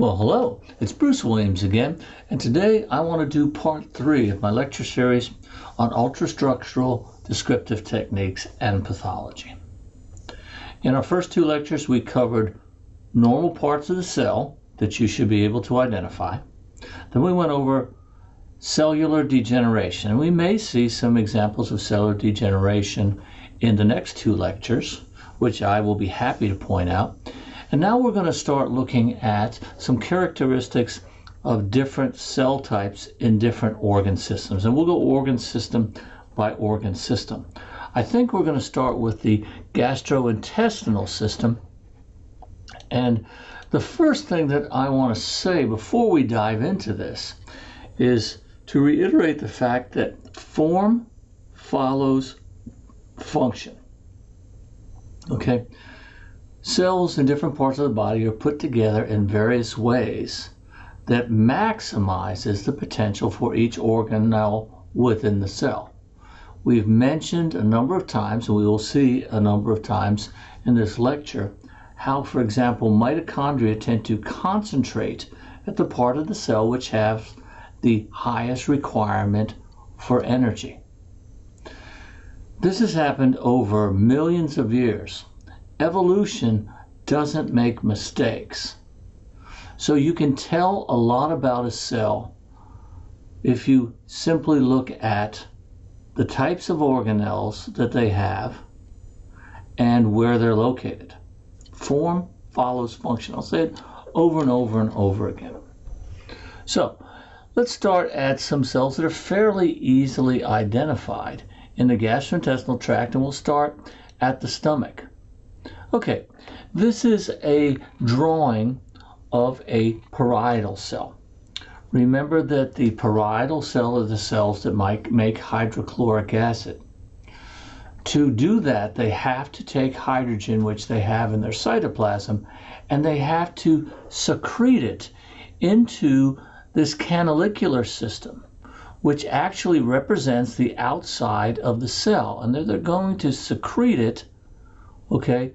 Well, hello, it's Bruce Williams again, and today I want to do part three of my lecture series on ultrastructural descriptive techniques and pathology. In our first two lectures, we covered normal parts of the cell that you should be able to identify. Then we went over cellular degeneration, and we may see some examples of cellular degeneration in the next two lectures, which I will be happy to point out. And now we're going to start looking at some characteristics of different cell types in different organ systems. And we'll go organ system by organ system. I think we're going to start with the gastrointestinal system. And the first thing that I want to say before we dive into this is to reiterate the fact that form follows function. Okay? Cells in different parts of the body are put together in various ways that maximizes the potential for each organelle within the cell. We've mentioned a number of times, and we will see a number of times in this lecture, how, for example, mitochondria tend to concentrate at the part of the cell which has the highest requirement for energy. This has happened over millions of years evolution doesn't make mistakes. So you can tell a lot about a cell if you simply look at the types of organelles that they have and where they're located. Form follows function. I'll say it over and over and over again. So let's start at some cells that are fairly easily identified in the gastrointestinal tract, and we'll start at the stomach. Okay, this is a drawing of a parietal cell. Remember that the parietal cell are the cells that might make hydrochloric acid. To do that, they have to take hydrogen, which they have in their cytoplasm, and they have to secrete it into this canalicular system, which actually represents the outside of the cell. And they're going to secrete it, okay,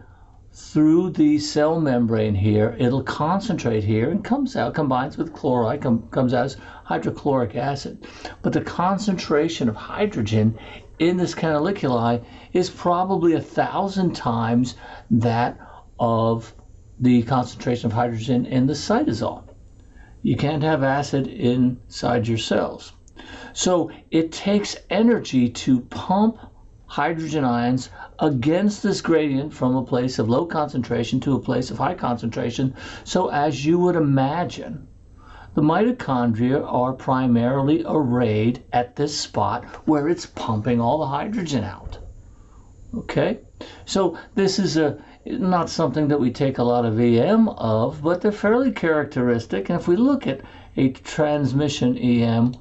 through the cell membrane here, it'll concentrate here and comes out, combines with chloride, com, comes out as hydrochloric acid. But the concentration of hydrogen in this canaliculi is probably a thousand times that of the concentration of hydrogen in the cytosol. You can't have acid inside your cells. So it takes energy to pump hydrogen ions against this gradient from a place of low concentration to a place of high concentration. So as you would imagine, the mitochondria are primarily arrayed at this spot where it's pumping all the hydrogen out. Okay? So this is a not something that we take a lot of EM of, but they're fairly characteristic. And if we look at a transmission EM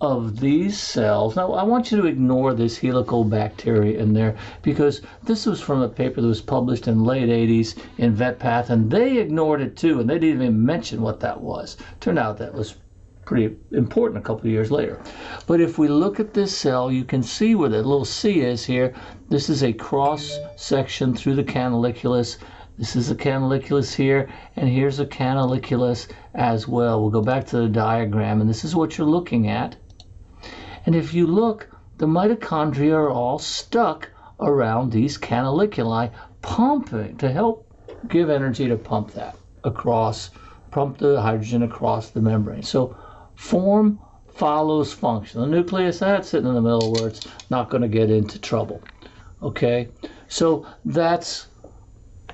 of these cells. Now, I want you to ignore this helical bacteria in there because this was from a paper that was published in late 80s in VetPath, and they ignored it too, and they didn't even mention what that was. Turned out that was pretty important a couple of years later. But if we look at this cell, you can see where the little C is here. This is a cross section through the canaliculus. This is a canaliculus here, and here's a canaliculus as well. We'll go back to the diagram, and this is what you're looking at. And if you look, the mitochondria are all stuck around these canaliculi, pumping to help give energy to pump that across, pump the hydrogen across the membrane. So form follows function. The nucleus, that's sitting in the middle where it's not going to get into trouble. Okay, so that's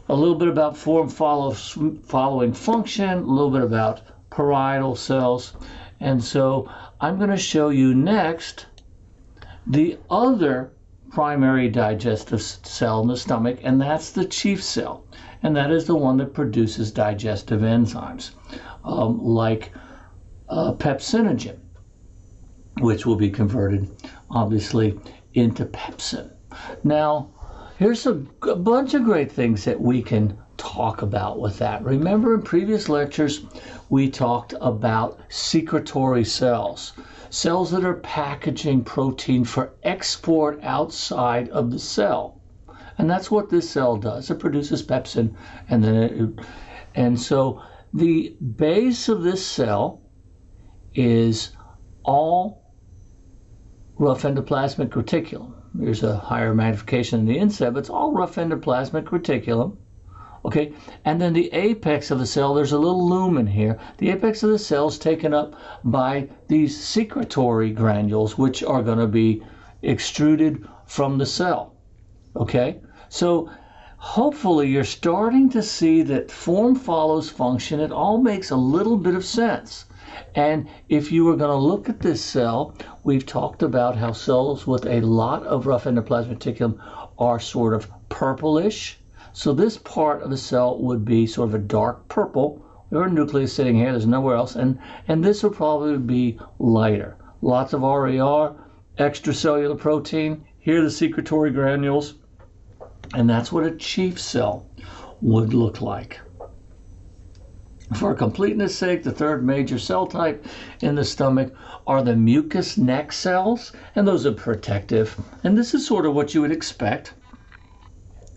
a little bit about form follows following function, a little bit about parietal cells. And so I'm going to show you next the other primary digestive cell in the stomach, and that's the chief cell. And that is the one that produces digestive enzymes, um, like uh, pepsinogen, which will be converted, obviously, into pepsin. Now, here's a, a bunch of great things that we can talk about with that. Remember in previous lectures, we talked about secretory cells, cells that are packaging protein for export outside of the cell. And that's what this cell does. It produces pepsin and then it, and so the base of this cell is all rough endoplasmic reticulum. There's a higher magnification in the inside, but it's all rough endoplasmic reticulum. Okay, and then the apex of the cell, there's a little lumen here. The apex of the cell is taken up by these secretory granules, which are going to be extruded from the cell. Okay, so hopefully you're starting to see that form follows function. It all makes a little bit of sense. And if you were going to look at this cell, we've talked about how cells with a lot of rough endoplasmic reticulum are sort of purplish. So this part of the cell would be sort of a dark purple. There are nucleus sitting here, there's nowhere else. And, and this would probably be lighter. Lots of RER, extracellular protein. Here the secretory granules. And that's what a chief cell would look like. For completeness sake, the third major cell type in the stomach are the mucous neck cells, and those are protective. And this is sort of what you would expect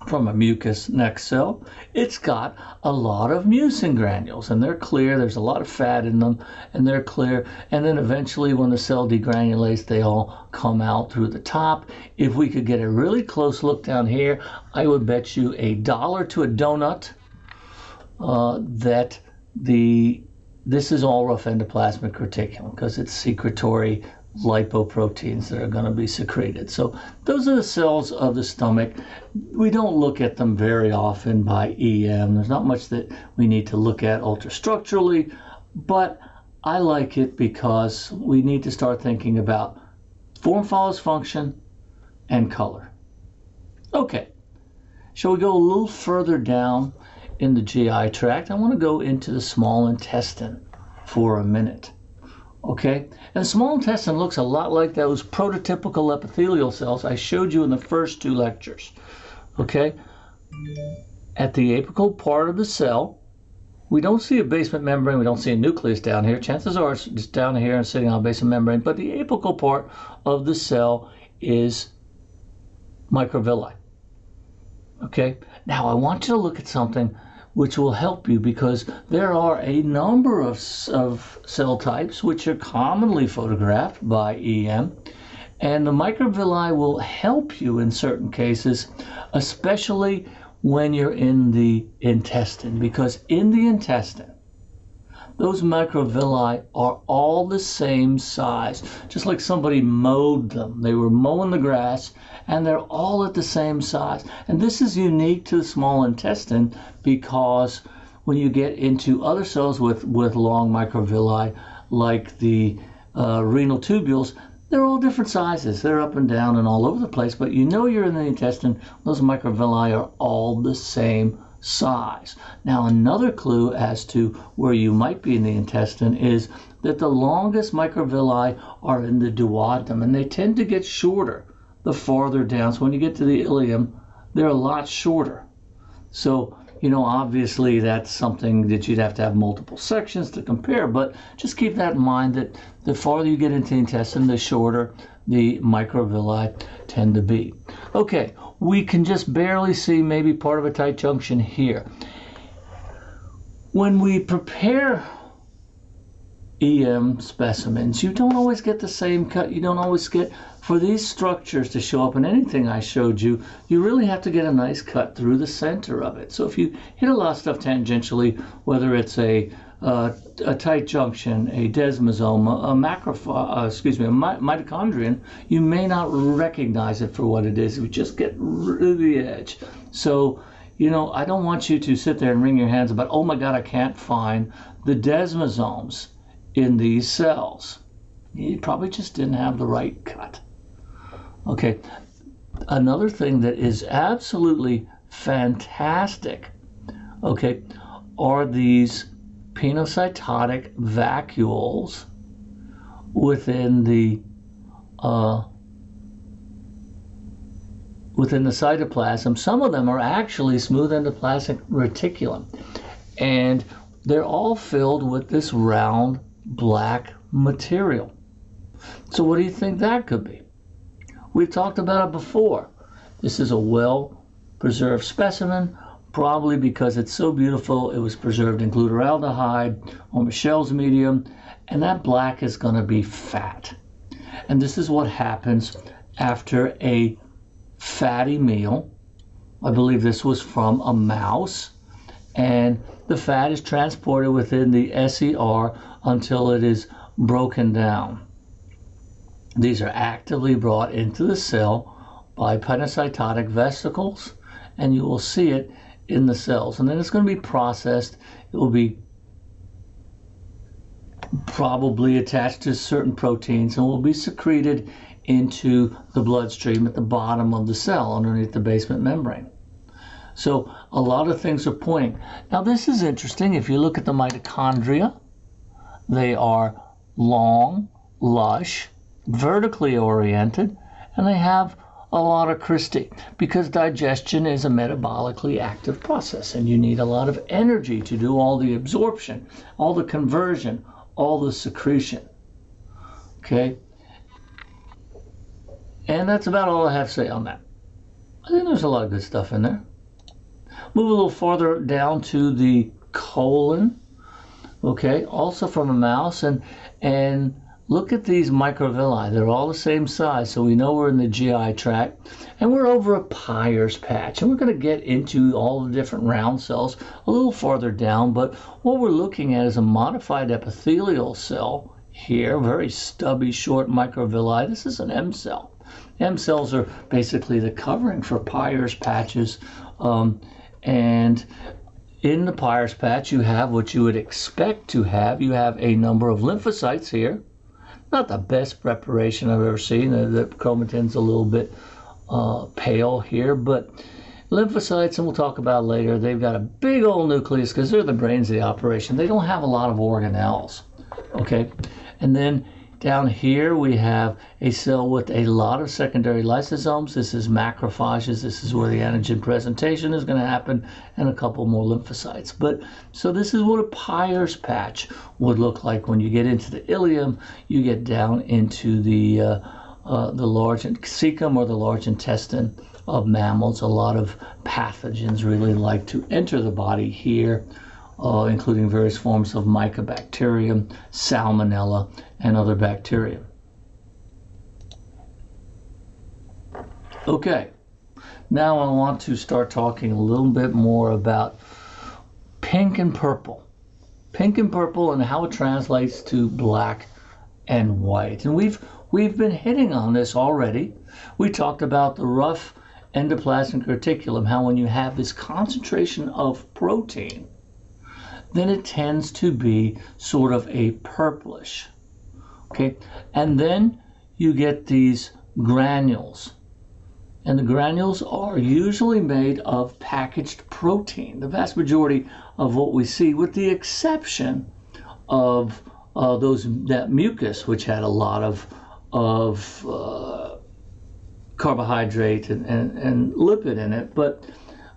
from a mucous neck cell. It's got a lot of mucin granules, and they're clear. There's a lot of fat in them, and they're clear. And then eventually, when the cell degranulates, they all come out through the top. If we could get a really close look down here, I would bet you a dollar to a donut uh, that the this is all rough endoplasmic reticulum because it's secretory lipoproteins that are going to be secreted. So those are the cells of the stomach. We don't look at them very often by EM. There's not much that we need to look at ultrastructurally, but I like it because we need to start thinking about form follows function and color. Okay, shall we go a little further down in the GI tract, I want to go into the small intestine for a minute. Okay, and small intestine looks a lot like those prototypical epithelial cells I showed you in the first two lectures. Okay, at the apical part of the cell, we don't see a basement membrane, we don't see a nucleus down here. Chances are it's just down here and sitting on a basement membrane, but the apical part of the cell is microvilli. Okay, now I want you to look at something which will help you because there are a number of, of cell types which are commonly photographed by EM. And the microvilli will help you in certain cases, especially when you're in the intestine, because in the intestine, those microvilli are all the same size, just like somebody mowed them. They were mowing the grass and they're all at the same size. And this is unique to the small intestine because when you get into other cells with, with long microvilli, like the uh, renal tubules, they're all different sizes. They're up and down and all over the place, but you know you're in the intestine. Those microvilli are all the same size. Now, another clue as to where you might be in the intestine is that the longest microvilli are in the duodenum, and they tend to get shorter the farther down. So when you get to the ileum, they're a lot shorter. So, you know, obviously that's something that you'd have to have multiple sections to compare, but just keep that in mind that the farther you get into the intestine, the shorter the microvilli tend to be. Okay, we can just barely see maybe part of a tight junction here. When we prepare EM specimens, you don't always get the same cut. You don't always get, for these structures to show up in anything I showed you, you really have to get a nice cut through the center of it. So if you hit a lot of stuff tangentially, whether it's a uh, a tight junction, a desmosome, a, macrophage, uh, excuse me, a mitochondrion, you may not recognize it for what it is. You just get rid of the edge. So, you know, I don't want you to sit there and wring your hands about, oh my God, I can't find the desmosomes in these cells. You probably just didn't have the right cut. Okay, another thing that is absolutely fantastic, okay, are these pinocytotic vacuoles within the uh, within the cytoplasm. Some of them are actually smooth endoplasmic reticulum, and they're all filled with this round black material. So, what do you think that could be? We've talked about it before. This is a well preserved specimen, probably because it's so beautiful, it was preserved in glutaraldehyde or Michel's medium, and that black is going to be fat. And this is what happens after a fatty meal. I believe this was from a mouse. And the fat is transported within the SER until it is broken down. These are actively brought into the cell by pinocytotic vesicles, and you will see it in the cells. And then it's going to be processed. It will be probably attached to certain proteins and will be secreted into the bloodstream at the bottom of the cell underneath the basement membrane. So a lot of things are pointing. Now this is interesting. If you look at the mitochondria, they are long, lush, vertically oriented, and they have a lot of cristae because digestion is a metabolically active process and you need a lot of energy to do all the absorption, all the conversion, all the secretion. Okay? And that's about all I have to say on that. I think there's a lot of good stuff in there. Move a little farther down to the colon. Okay, also from a mouse and and look at these microvilli. They're all the same size, so we know we're in the GI tract. And we're over a Peyer's patch. And we're going to get into all the different round cells a little farther down. But what we're looking at is a modified epithelial cell here, very stubby, short microvilli. This is an M cell. M cells are basically the covering for Peyer's patches. Um, and in the Peyer's patch, you have what you would expect to have. You have a number of lymphocytes here. Not the best preparation I've ever seen. The, the chromatin's a little bit uh, pale here, but lymphocytes, and we'll talk about later, they've got a big old nucleus because they're the brains of the operation. They don't have a lot of organelles. Okay, and then down here we have a cell with a lot of secondary lysosomes. This is macrophages. This is where the antigen presentation is going to happen and a couple more lymphocytes. But so this is what a Peyer's patch would look like when you get into the ileum, you get down into the uh, uh, the large cecum or the large intestine of mammals. A lot of pathogens really like to enter the body here uh, including various forms of mycobacterium, salmonella, and other bacteria. Okay, now I want to start talking a little bit more about pink and purple. Pink and purple and how it translates to black and white. And we've we've been hitting on this already. We talked about the rough endoplasmic reticulum, how when you have this concentration of protein, then it tends to be sort of a purplish. Okay, and then you get these granules. And the granules are usually made of packaged protein, the vast majority of what we see, with the exception of uh, those that mucus, which had a lot of of uh, carbohydrate and, and, and lipid in it. But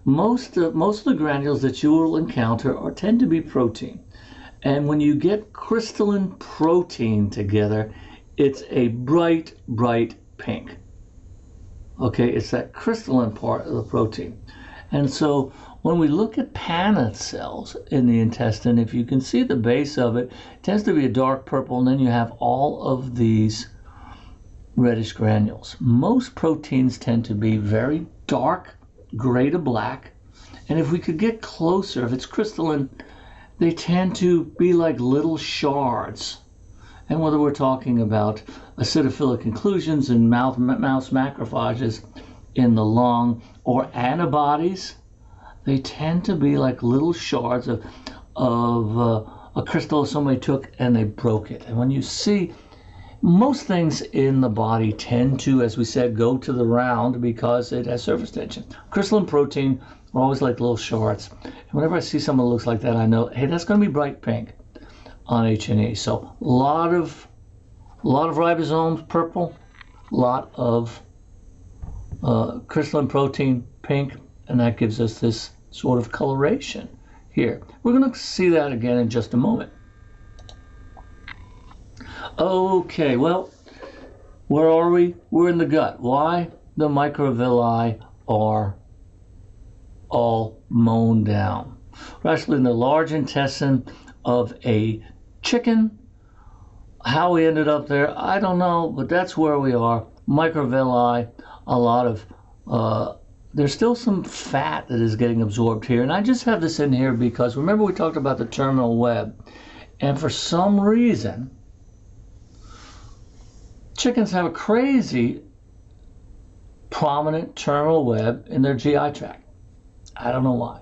most of, most of the granules that you will encounter are, tend to be protein. And when you get crystalline protein together, it's a bright, bright pink. Okay, it's that crystalline part of the protein. And so when we look at Paneth cells in the intestine, if you can see the base of it, it tends to be a dark purple, and then you have all of these reddish granules. Most proteins tend to be very dark gray to black. And if we could get closer, if it's crystalline, they tend to be like little shards. And whether we're talking about acidophilic inclusions in mouth, mouse macrophages in the lung or antibodies, they tend to be like little shards of, of uh, a crystal somebody took and they broke it. And when you see most things in the body tend to, as we said, go to the round because it has surface tension. Crystalline protein are always like little shards. And whenever I see something that looks like that, I know, hey, that's going to be bright pink on H&E. So a lot of, a lot of ribosomes, purple, a lot of uh, crystalline protein, pink, and that gives us this sort of coloration here. We're going to see that again in just a moment. Okay, well, where are we? We're in the gut. Why? The microvilli are all mown down. We're actually in the large intestine of a chicken. How we ended up there, I don't know, but that's where we are. Microvilli, a lot of, uh, there's still some fat that is getting absorbed here. And I just have this in here because remember we talked about the terminal web. And for some reason, chickens have a crazy prominent terminal web in their GI tract. I don't know why.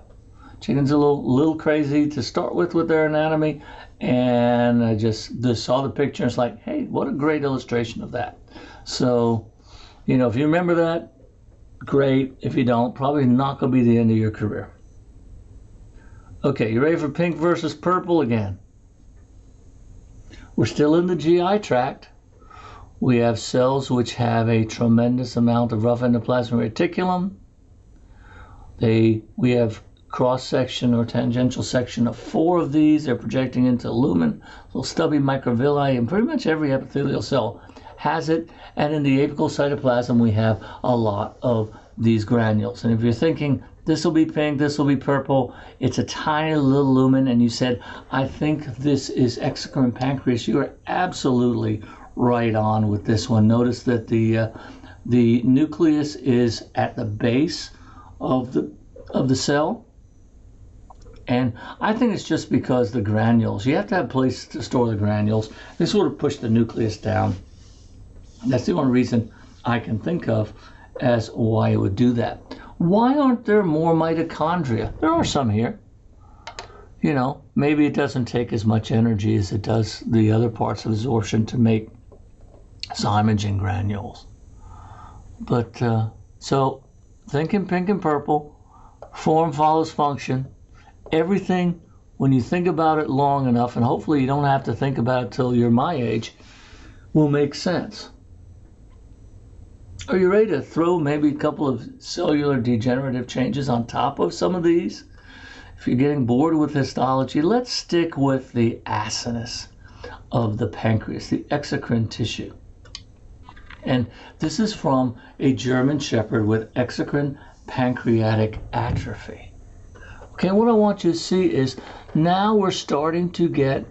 Chickens are a little, little crazy to start with with their anatomy, and I just, just saw the picture. And it's like, hey, what a great illustration of that. So, you know, if you remember that, great. If you don't, probably not going to be the end of your career. Okay, you ready for pink versus purple again? We're still in the GI tract. We have cells which have a tremendous amount of rough endoplasmic reticulum. They, we have cross section or tangential section of four of these. They're projecting into lumen, little stubby microvilli, and pretty much every epithelial cell has it. And in the apical cytoplasm, we have a lot of these granules. And if you're thinking this will be pink, this will be purple, it's a tiny little lumen, and you said, I think this is exocrine pancreas, you are absolutely right on with this one. Notice that the uh, the nucleus is at the base of the of the cell. And I think it's just because the granules, you have to have place to store the granules. They sort of push the nucleus down. That's the only reason I can think of as why it would do that. Why aren't there more mitochondria? There are some here. You know, maybe it doesn't take as much energy as it does the other parts of absorption to make Zymogen granules. But uh, so thinking pink and purple, form follows function. Everything, when you think about it long enough, and hopefully you don't have to think about it till you're my age, will make sense. Are you ready to throw maybe a couple of cellular degenerative changes on top of some of these? If you're getting bored with histology, let's stick with the acinus of the pancreas, the exocrine tissue. And this is from a German Shepherd with exocrine pancreatic atrophy. Okay, what I want you to see is now we're starting to get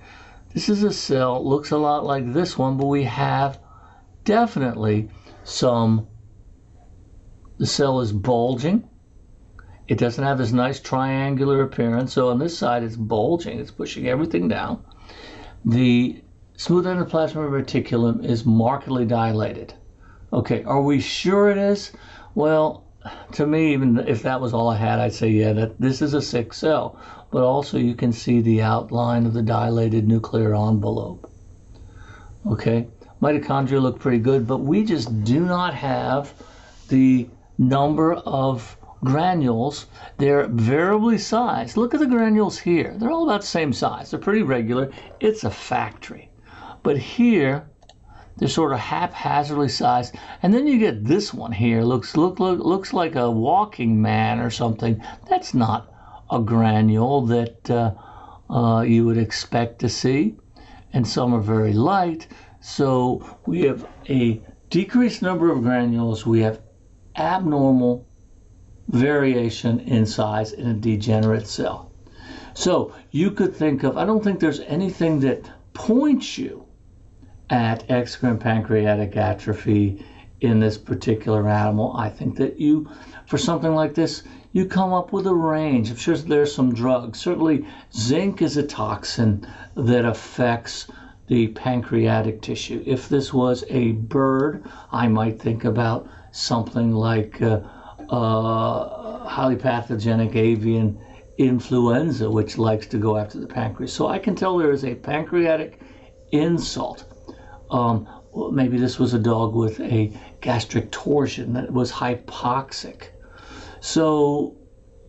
this is a cell, looks a lot like this one, but we have definitely some the cell is bulging. It doesn't have this nice triangular appearance. So on this side, it's bulging. It's pushing everything down. The smooth endoplasmic reticulum is markedly dilated. Okay, are we sure it is? Well, to me, even if that was all I had, I'd say, yeah, that this is a sick cell. But also, you can see the outline of the dilated nuclear envelope. Okay, mitochondria look pretty good, but we just do not have the number of granules. They're variably sized. Look at the granules here. They're all about the same size. They're pretty regular. It's a factory. But here, they're sort of haphazardly sized. And then you get this one here. Looks look, look looks like a walking man or something. That's not a granule that uh, uh, you would expect to see. And some are very light. So we have a decreased number of granules. We have abnormal variation in size in a degenerate cell. So you could think of, I don't think there's anything that points you at exocrine pancreatic atrophy in this particular animal. I think that you, for something like this, you come up with a range. I'm sure there's some drugs. Certainly, zinc is a toxin that affects the pancreatic tissue. If this was a bird, I might think about something like uh, uh, highly pathogenic avian influenza, which likes to go after the pancreas. So I can tell there is a pancreatic insult um, maybe this was a dog with a gastric torsion that was hypoxic. So,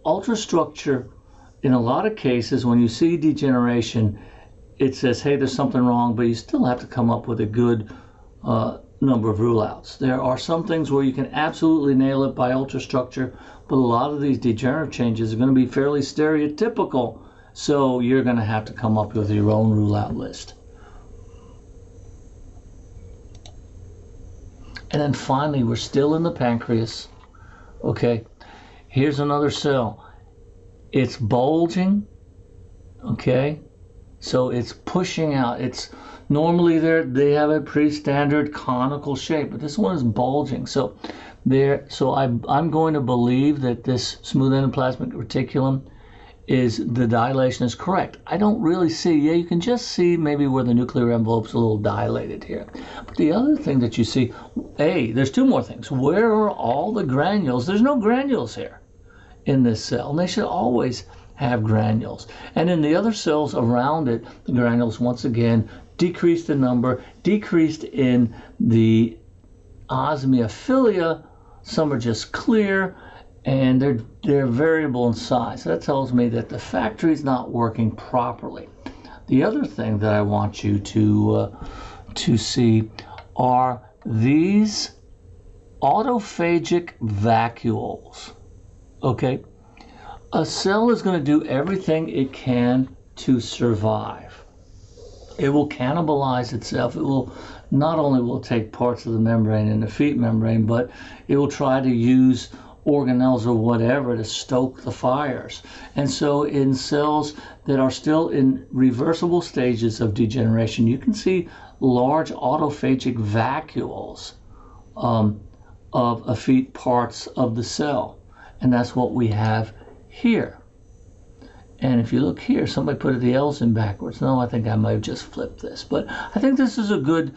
ultrastructure, in a lot of cases, when you see degeneration, it says, hey, there's something wrong, but you still have to come up with a good uh, number of rule outs. There are some things where you can absolutely nail it by ultrastructure, but a lot of these degenerative changes are going to be fairly stereotypical, so you're going to have to come up with your own rule out list. And then finally, we're still in the pancreas. Okay, here's another cell. it's bulging, okay? So it's pushing out. It's normally they they have a pretty standard conical shape, but this one is bulging. So there, so I, I'm going to believe that this smooth endoplasmic reticulum is the dilation is correct. I don't really see, yeah, you can just see maybe where the nuclear envelope's a little dilated here. But the other thing that you see, A, there's two more things. Where are all the granules? There's no granules here in this cell, and they should always have granules. And in the other cells around it, the granules once again decreased in number, decreased in the osmiophilia. Some are just clear, and they're they're variable in size. That tells me that the factory is not working properly. The other thing that I want you to uh, to see are these autophagic vacuoles. Okay, a cell is going to do everything it can to survive. It will cannibalize itself. It will not only will take parts of the membrane and the feet membrane, but it will try to use organelles or whatever to stoke the fires. And so, in cells that are still in reversible stages of degeneration, you can see large autophagic vacuoles um, of effete parts of the cell. And that's what we have here. And if you look here, somebody put the L's in backwards. No, I think I might have just flipped this. But I think this is a good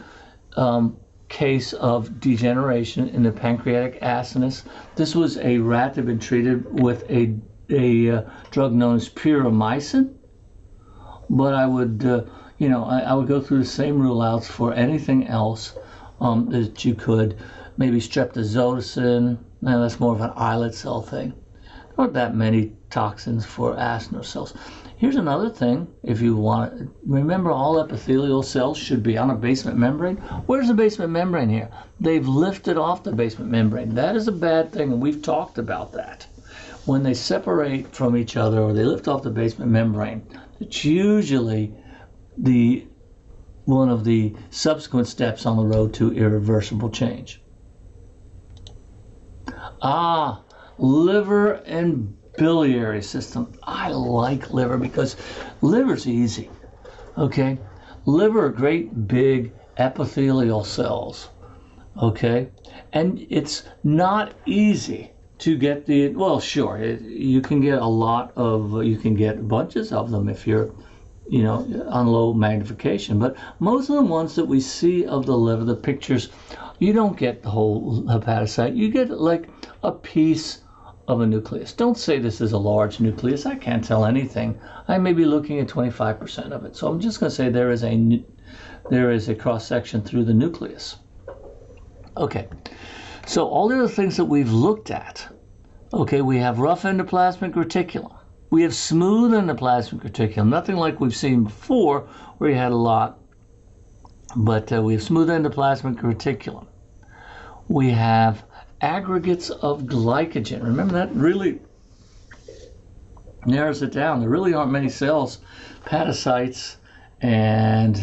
um, case of degeneration in the pancreatic acinus. This was a rat that had been treated with a, a uh, drug known as pyrimycin. But I would, uh, you know, I, I, would go through the same rule outs for anything else um, that you could. Maybe streptozotocin. Now that's more of an islet cell thing. There aren't that many toxins for acinar cells. Here's another thing, if you want, remember all epithelial cells should be on a basement membrane. Where's the basement membrane here? They've lifted off the basement membrane. That is a bad thing, and we've talked about that. When they separate from each other or they lift off the basement membrane, it's usually the one of the subsequent steps on the road to irreversible change. Ah, liver and biliary system. I like liver because liver's easy. Okay? Liver are great big epithelial cells. Okay? And it's not easy to get the well sure it, you can get a lot of you can get bunches of them if you're you know on low magnification but most of the ones that we see of the liver the pictures you don't get the whole hepatocyte you get like a piece of a nucleus. Don't say this is a large nucleus. I can't tell anything. I may be looking at 25% of it. So I'm just going to say there is a there is a cross section through the nucleus. Okay. So all the other things that we've looked at. Okay, we have rough endoplasmic reticulum. We have smooth endoplasmic reticulum. Nothing like we've seen before where you had a lot. But uh, we have smooth endoplasmic reticulum. We have aggregates of glycogen. Remember that really narrows it down. There really aren't many cells, hepatocytes and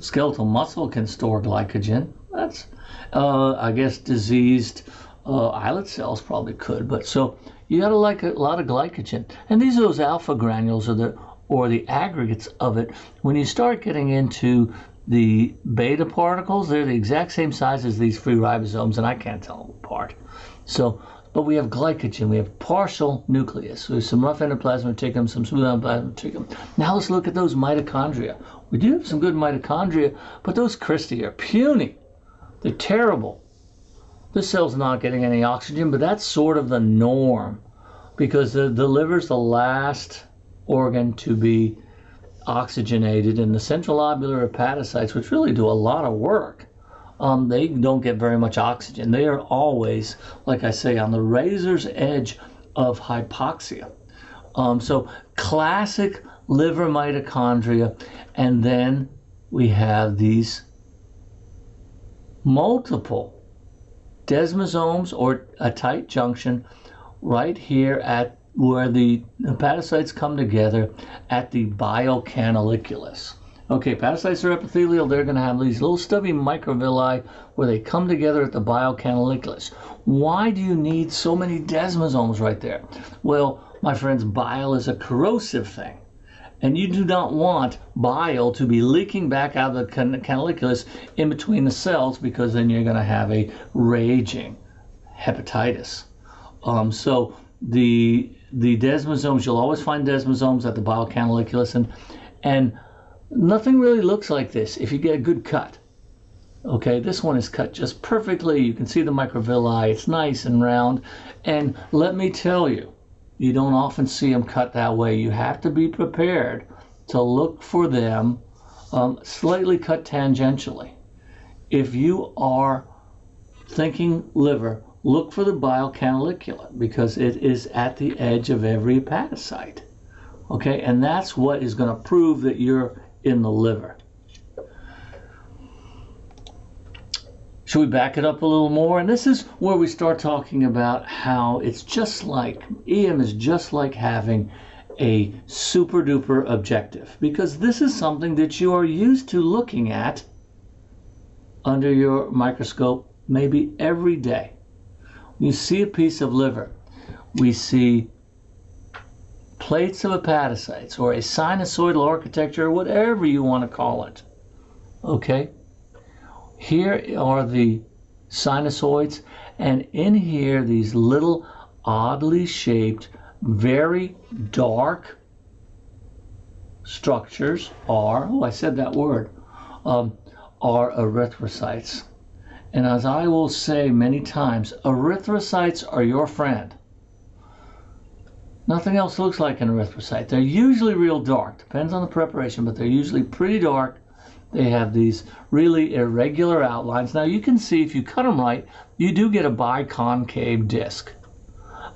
skeletal muscle can store glycogen. That's, uh, I guess, diseased uh, islet cells probably could. But so you got to like a lot of glycogen, and these are those alpha granules or the or the aggregates of it. When you start getting into the beta particles, they're the exact same size as these free ribosomes, and I can't tell them apart. So, but we have glycogen, we have partial nucleus, we have some rough endoplasmic reticulum, some smooth endoplasmic reticulum. Now let's look at those mitochondria. We do have some good mitochondria, but those cristae are puny. They're terrible. This cell's not getting any oxygen, but that's sort of the norm because the, the liver's the last organ to be oxygenated, and the central lobular hepatocytes, which really do a lot of work, um, they don't get very much oxygen. They are always, like I say, on the razor's edge of hypoxia. Um, so, classic liver mitochondria, and then we have these multiple desmosomes or a tight junction right here at where the hepatocytes come together at the bile canaliculus. Okay, hepatocytes are epithelial. They're going to have these little stubby microvilli where they come together at the bile canaliculus. Why do you need so many desmosomes right there? Well, my friends, bile is a corrosive thing. And you do not want bile to be leaking back out of the canaliculus in between the cells because then you're going to have a raging hepatitis. Um, so the the desmosomes, you'll always find desmosomes at the bile canaliculus, and and nothing really looks like this if you get a good cut. Okay, this one is cut just perfectly. You can see the microvilli. It's nice and round. And let me tell you, you don't often see them cut that way. You have to be prepared to look for them um, slightly cut tangentially. If you are thinking liver, look for the bile canalicula because it is at the edge of every hepatocyte. Okay, and that's what is going to prove that you're in the liver. Should we back it up a little more? And this is where we start talking about how it's just like, EM is just like having a super duper objective because this is something that you are used to looking at under your microscope maybe every day. You see a piece of liver, we see plates of hepatocytes or a sinusoidal architecture, whatever you want to call it. Okay? Here are the sinusoids, and in here, these little oddly shaped, very dark structures are, oh, I said that word, um, are erythrocytes. And as I will say many times, erythrocytes are your friend. Nothing else looks like an erythrocyte. They're usually real dark, depends on the preparation, but they're usually pretty dark they have these really irregular outlines. Now you can see if you cut them right, you do get a biconcave disc.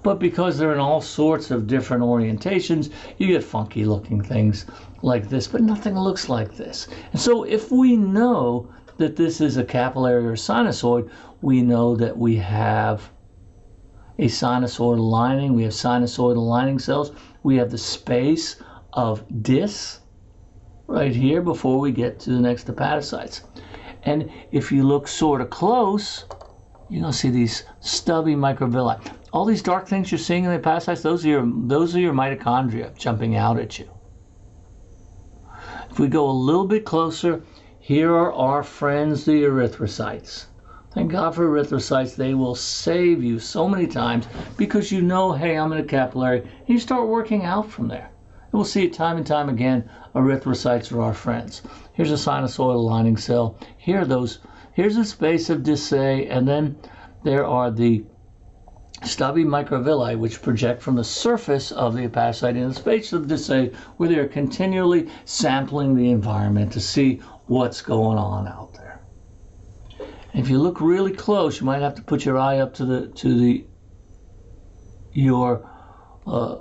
But because they're in all sorts of different orientations, you get funky looking things like this, but nothing looks like this. And so if we know that this is a capillary or sinusoid, we know that we have a sinusoidal lining, we have sinusoidal lining cells, we have the space of Disse right here before we get to the next hepatocytes. And if you look sort of close, you're going to see these stubby microvilli. All these dark things you're seeing in the hepatocytes, those are your, those are your mitochondria jumping out at you. If we go a little bit closer, here are our friends, the erythrocytes. Thank God for erythrocytes. They will save you so many times because you know, hey, I'm in a capillary. And you start working out from there. And we'll see it time and time again erythrocytes are our friends. Here's a sinusoidal lining cell. Here those. Here's a space of Disse, and then there are the stubby microvilli which project from the surface of the hepatocyte in the space of Disse, where they are continually sampling the environment to see what's going on out there. If you look really close, you might have to put your eye up to the to the your uh,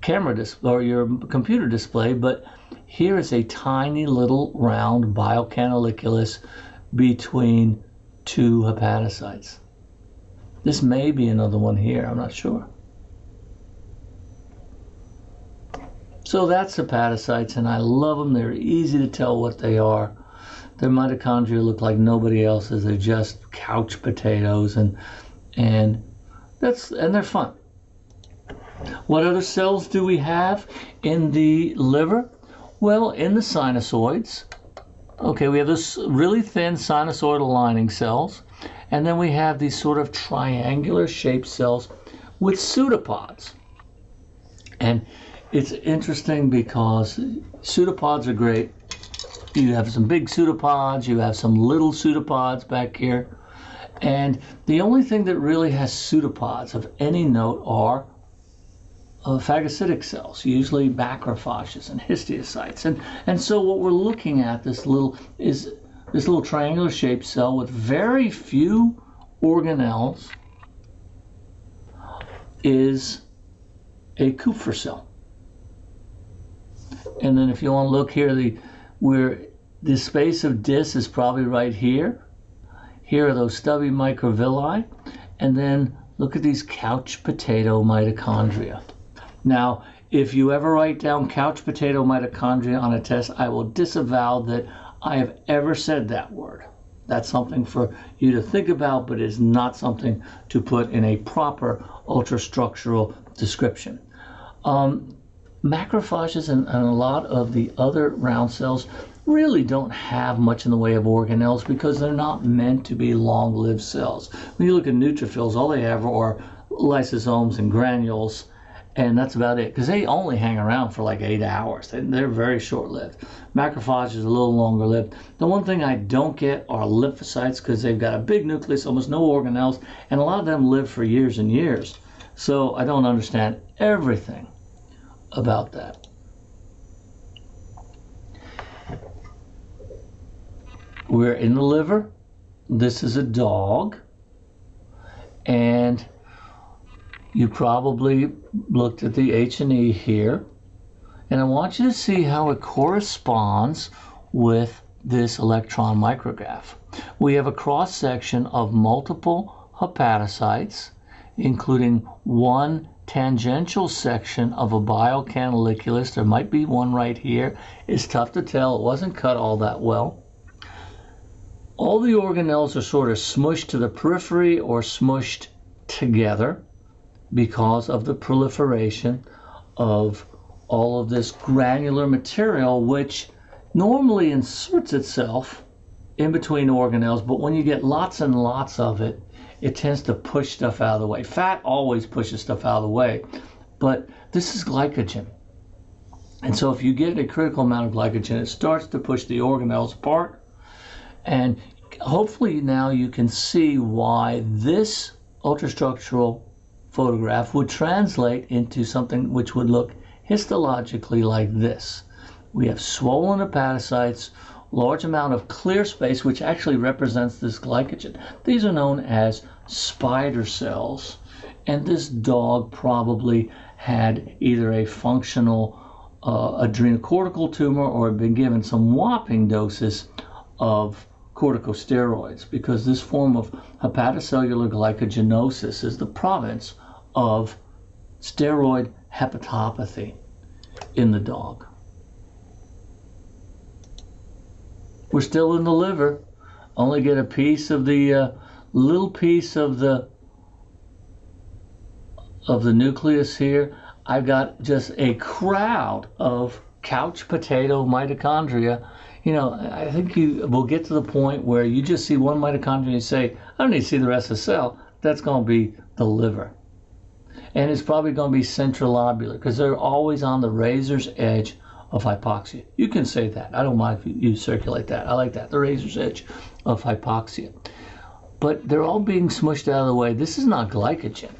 camera display or your computer display, but here is a tiny little round bile canaliculus between two hepatocytes. This may be another one here, I'm not sure. So that's hepatocytes, and I love them. They're easy to tell what they are. Their mitochondria look like nobody else's. They're just couch potatoes, and and that's and they're fun. What other cells do we have in the liver? Well, in the sinusoids, okay, we have this really thin sinusoidal lining cells, and then we have these sort of triangular shaped cells with pseudopods. And it's interesting because pseudopods are great. You have some big pseudopods, you have some little pseudopods back here. And the only thing that really has pseudopods of any note are uh, phagocytic cells, usually macrophages and histiocytes. And, and so what we're looking at this little is this little triangular shaped cell with very few organelles is a Kupffer cell. And then if you want to look here, the where the space of Disse is probably right here. Here are those stubby microvilli. And then look at these couch potato mitochondria. Now, if you ever write down couch potato mitochondria on a test, I will disavow that I have ever said that word. That's something for you to think about, but is not something to put in a proper ultrastructural description. Um, macrophages and, and, a lot of the other round cells really don't have much in the way of organelles because they're not meant to be long-lived cells. When you look at neutrophils, all they have are lysosomes and granules, and that's about it because they only hang around for like eight hours. They're very short-lived. Macrophages are a little longer-lived. The one thing I don't get are lymphocytes because they've got a big nucleus, almost no organelles, and a lot of them live for years and years. So I don't understand everything about that. We're in the liver. This is a dog. And you probably looked at the H&E here. And I want you to see how it corresponds with this electron micrograph. We have a cross section of multiple hepatocytes, including one tangential section of a bile canaliculus. There might be one right here. It's tough to tell. It wasn't cut all that well. All the organelles are sort of smushed to the periphery or smushed together because of the proliferation of all of this granular material, which normally inserts itself in between organelles, but when you get lots and lots of it, it tends to push stuff out of the way. Fat always pushes stuff out of the way, but this is glycogen. And so if you get a critical amount of glycogen, it starts to push the organelles apart. And hopefully now you can see why this ultrastructural photograph would translate into something which would look histologically like this. We have swollen hepatocytes large amount of clear space, which actually represents this glycogen. These are known as spider cells. And this dog probably had either a functional uh, adrenocortical tumor or had been given some whopping doses of corticosteroids because this form of hepatocellular glycogenosis is the province of steroid hepatopathy in the dog. We're still in the liver. Only get a piece of the uh, little piece of the of the nucleus here. I've got just a crowd of couch potato mitochondria. You know, I think you will get to the point where you just see one mitochondria and you say, I don't need to see the rest of the cell. That's going to be the liver. And it's probably going to be centrilobular because they're always on the razor's edge of hypoxia. You can say that. I don't mind if you circulate that. I like that. The razor's edge of hypoxia. But they're all being smushed out of the way. This is not glycogen.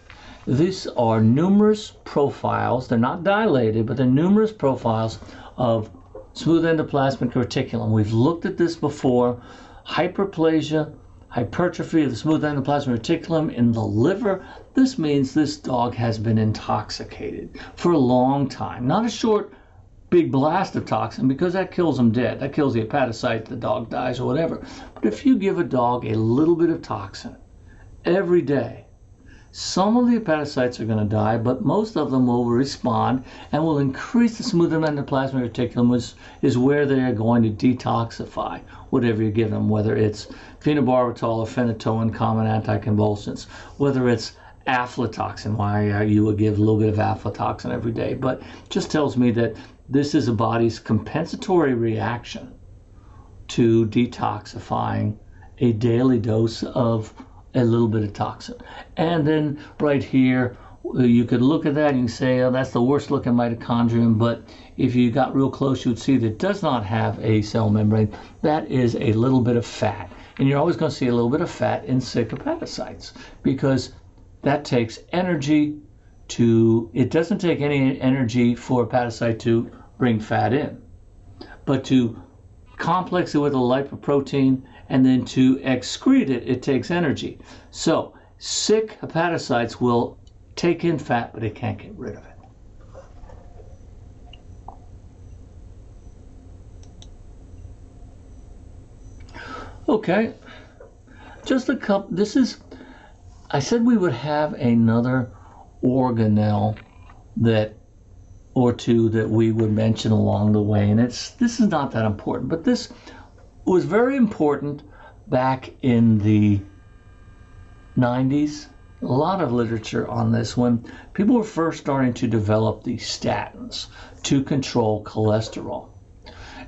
These are numerous profiles. They're not dilated, but they're numerous profiles of smooth endoplasmic reticulum. We've looked at this before. Hyperplasia, hypertrophy of the smooth endoplasmic reticulum in the liver. This means this dog has been intoxicated for a long time, not a short big blast of toxin because that kills them dead. That kills the hepatocyte, the dog dies or whatever. But if you give a dog a little bit of toxin every day, some of the hepatocytes are going to die, but most of them will respond and will increase the smooth endoplasmic reticulum, which is where they are going to detoxify whatever you give them, whether it's phenobarbital or phenytoin, common anticonvulsants, whether it's aflatoxin, why uh, you would give a little bit of aflatoxin every day, but just tells me that this is a body's compensatory reaction to detoxifying a daily dose of a little bit of toxin. And then right here, you could look at that and you say, oh, that's the worst looking mitochondrion. But if you got real close, you would see that it does not have a cell membrane. That is a little bit of fat. And you're always going to see a little bit of fat in sick hepatocytes because that takes energy to, it doesn't take any energy for a hepatocyte to bring fat in. But to complex it with a lipoprotein and then to excrete it, it takes energy. So sick hepatocytes will take in fat, but they can't get rid of it. Okay, just a couple. This is, I said we would have another organelle that or two that we would mention along the way. And it's this is not that important, but this was very important back in the 90s a lot of literature on this when people were first starting to develop these statins to control cholesterol.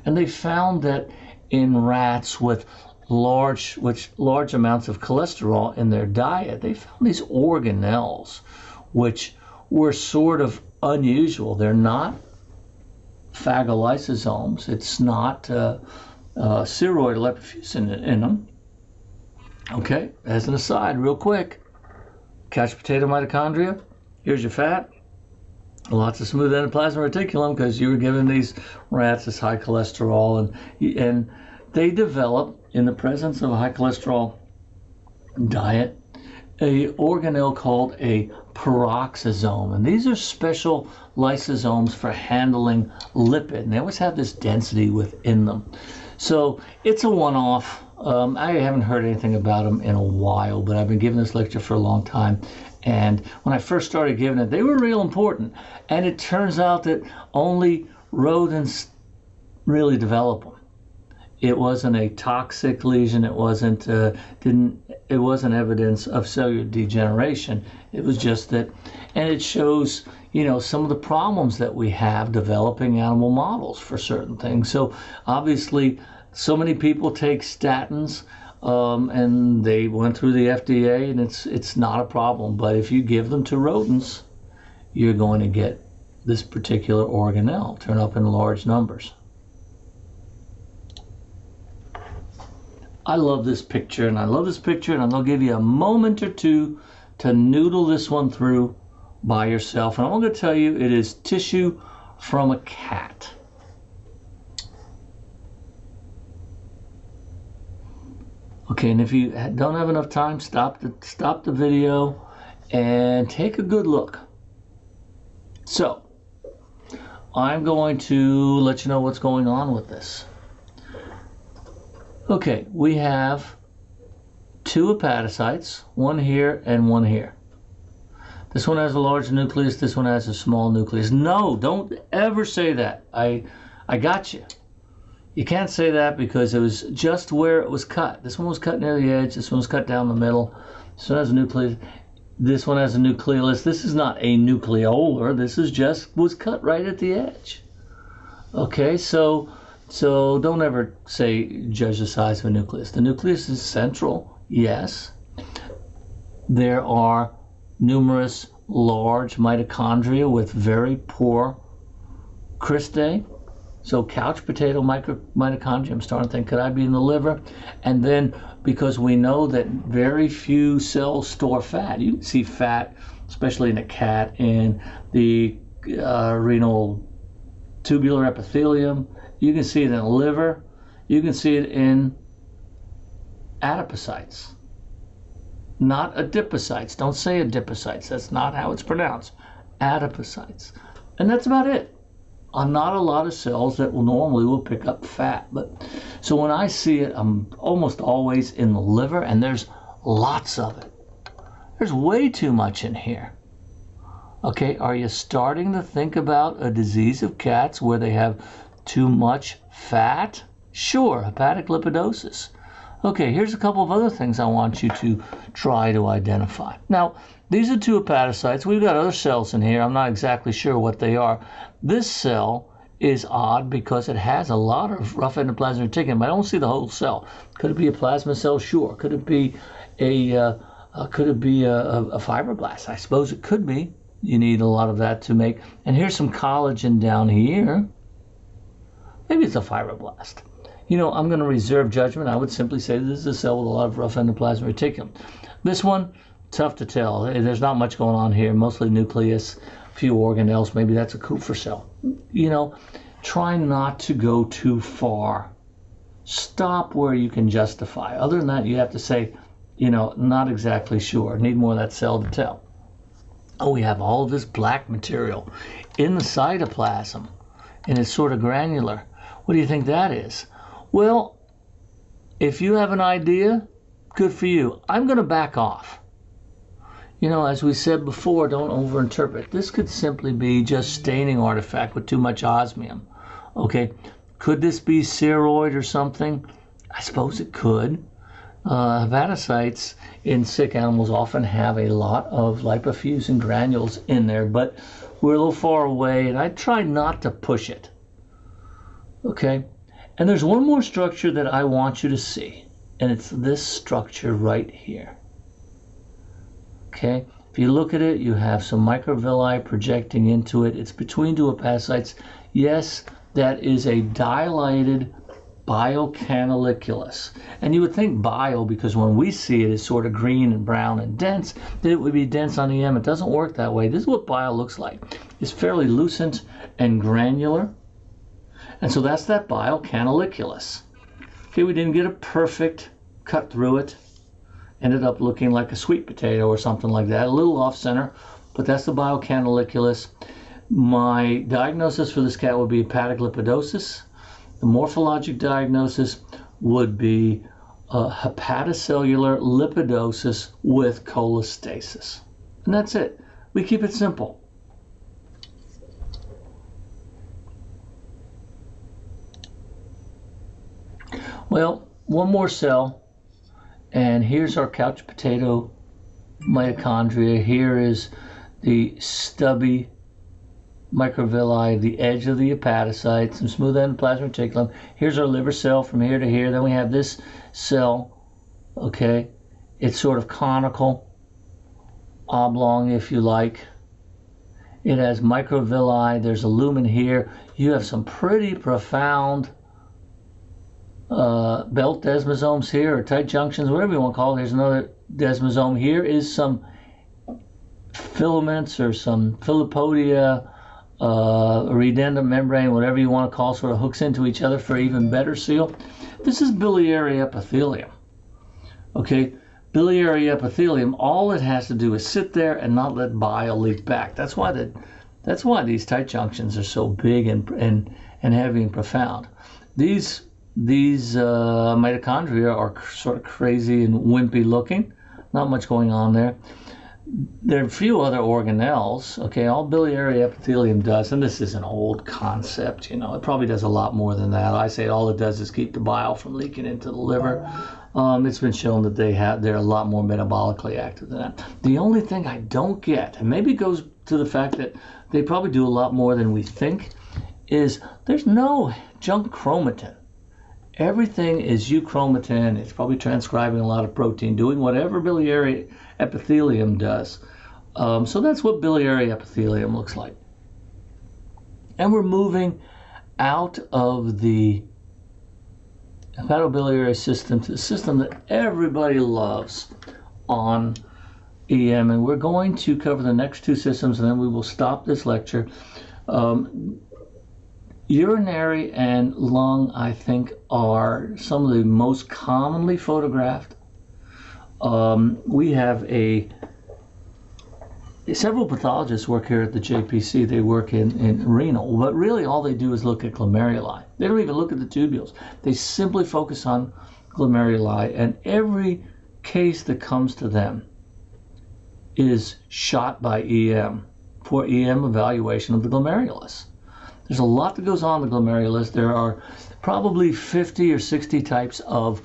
And they found that in rats with large which large amounts of cholesterol in their diet, they found these organelles which were sort of unusual. They're not phagolysosomes. It's not uh, uh, ceroid in, in them. Okay, as an aside, real quick, couch potato mitochondria. Here's your fat. Lots of smooth endoplasmic reticulum because you were giving these rats this high cholesterol, and and they develop in the presence of a high cholesterol diet a organelle called a peroxisome. And these are special lysosomes for handling lipid. And they always have this density within them. So it's a one off. Um, I haven't heard anything about them in a while, but I've been giving this lecture for a long time. And when I first started giving it, they were real important. And it turns out that only rodents really develop them it wasn't a toxic lesion. It wasn't uh, didn't it wasn't evidence of cellular degeneration. It was just that, and it shows you know some of the problems that we have developing animal models for certain things. So obviously, so many people take statins. Um, and they went through the FDA, and it's it's not a problem. But if you give them to rodents, you're going to get this particular organelle turn up in large numbers. I love this picture and I love this picture and I'm going to give you a moment or two to noodle this one through by yourself. And I'm going to tell you it is tissue from a cat. Okay, and if you don't have enough time, stop the, stop the video and take a good look. So, I'm going to let you know what's going on with this. Okay, we have two hepatocytes, one here and one here. This one has a large nucleus, this one has a small nucleus. No, don't ever say that. I I got you. You can't say that because it was just where it was cut. This one was cut near the edge, this one was cut down the middle. This one has a nucleus. This one has a nucleolus. This is not a nucleolar. This is just was cut right at the edge. Okay, so so don't ever say judge the size of a nucleus. The nucleus is central, yes. There are numerous large mitochondria with very poor cristae. So couch potato micro, mitochondria, I'm starting to think, could I be in the liver? And then because we know that very few cells store fat, you can see fat, especially in a cat, in the uh, renal tubular epithelium, you can see it in the liver. You can see it in adipocytes, not adipocytes. Don't say adipocytes. That's not how it's pronounced. Adipocytes. And that's about it. On not a lot of cells that will normally will pick up fat. But so when I see it, I'm almost always in the liver, and there's lots of it. There's way too much in here. Okay, are you starting to think about a disease of cats where they have too much fat? Sure, hepatic lipidosis. Okay, here's a couple of other things I want you to try to identify. Now, these are two hepatocytes. We've got other cells in here. I'm not exactly sure what they are. This cell is odd because it has a lot of rough endoplasmic reticulum. But I don't see the whole cell. Could it be a plasma cell? Sure. Could it be a uh, uh, could it be a, a, fibroblast? I suppose it could be. You need a lot of that to make. And here's some collagen down here. Maybe it's a fibroblast. You know, I'm going to reserve judgment. I would simply say this is a cell with a lot of rough endoplasmic reticulum. This one, tough to tell. There's not much going on here. Mostly nucleus, few organelles. Maybe that's a Kupffer cell. You know, try not to go too far. Stop where you can justify. Other than that, you have to say, you know, not exactly sure. Need more of that cell to tell. Oh, we have all this black material in the cytoplasm, and it's sort of granular. What do you think that is? Well, if you have an idea, good for you. I'm going to back off. You know, as we said before, don't overinterpret. This could simply be just staining artifact with too much osmium. Okay, could this be ceroid or something? I suppose it could. uh, hepatocytes in sick animals often have a lot of lipofuscin granules in there, but we're a little far away, and I try not to push it. Okay? And there's one more structure that I want you to see, and it's this structure right here. Okay? If you look at it, you have some microvilli projecting into it. It's between two. Yes, that is a dilated bile canaliculus. And you would think bile because when we see it as sort of green and brown and dense, that it would be dense on EM. It doesn't work that way. This is what bile looks like. It's fairly lucent and granular. And so that's that bile canaliculus. Okay, we didn't get a perfect cut through it. Ended up looking like a sweet potato or something like that, a little off center, but that's the bile canaliculus. My diagnosis for this cat would be hepatic lipidosis the morphologic diagnosis would be a hepatocellular lipidosis with cholestasis. And that's it. We keep it simple. Well, one more cell, and here's our couch potato mitochondria. Here is the stubby microvilli, the edge of the hepatocyte, some smooth endoplasmic reticulum. Here's our liver cell from here to here. Then we have this cell, okay? It's sort of conical, oblong if you like. It has microvilli. There's a lumen here. You have some pretty profound uh, belt desmosomes here, or tight junctions, whatever you want to call it. There's another desmosome. Here is some filaments or some filopodia uh, redundant membrane, whatever you want to call, sort of hooks into each other for even better seal. This is biliary epithelium. Okay, biliary epithelium. All it has to do is sit there and not let bile leak back. That's why the, that's why these tight junctions are so big and and and heavy and profound. These these uh, mitochondria are sort of crazy and wimpy looking. Not much going on there there are a few other organelles. Okay, all biliary epithelium does, and this is an old concept. You know, it probably does a lot more than that. I say all it does is keep the bile from leaking into the liver. Um, it's been shown that they have they're a lot more metabolically active than that. The only thing I don't get, and maybe goes to the fact that they probably do a lot more than we think, is there's no junk chromatin. Everything is euchromatin. It's probably transcribing a lot of protein, doing whatever biliary epithelium does. Um, so that's what biliary epithelium looks like. And we're moving out of the hepatobiliary system to the system that everybody loves on EM. And we're going to cover the next two systems and then we will stop this lecture. Um, urinary and lung, I think, are some of the most commonly photographed um, we have a several pathologists work here at the JPC. They work in, in renal, but really all they do is look at glomeruli. They don't even look at the tubules. They simply focus on glomeruli, and every case that comes to them is shot by EM for EM evaluation of the glomerulus. There's a lot that goes on in the glomerulus. There are probably 50 or 60 types of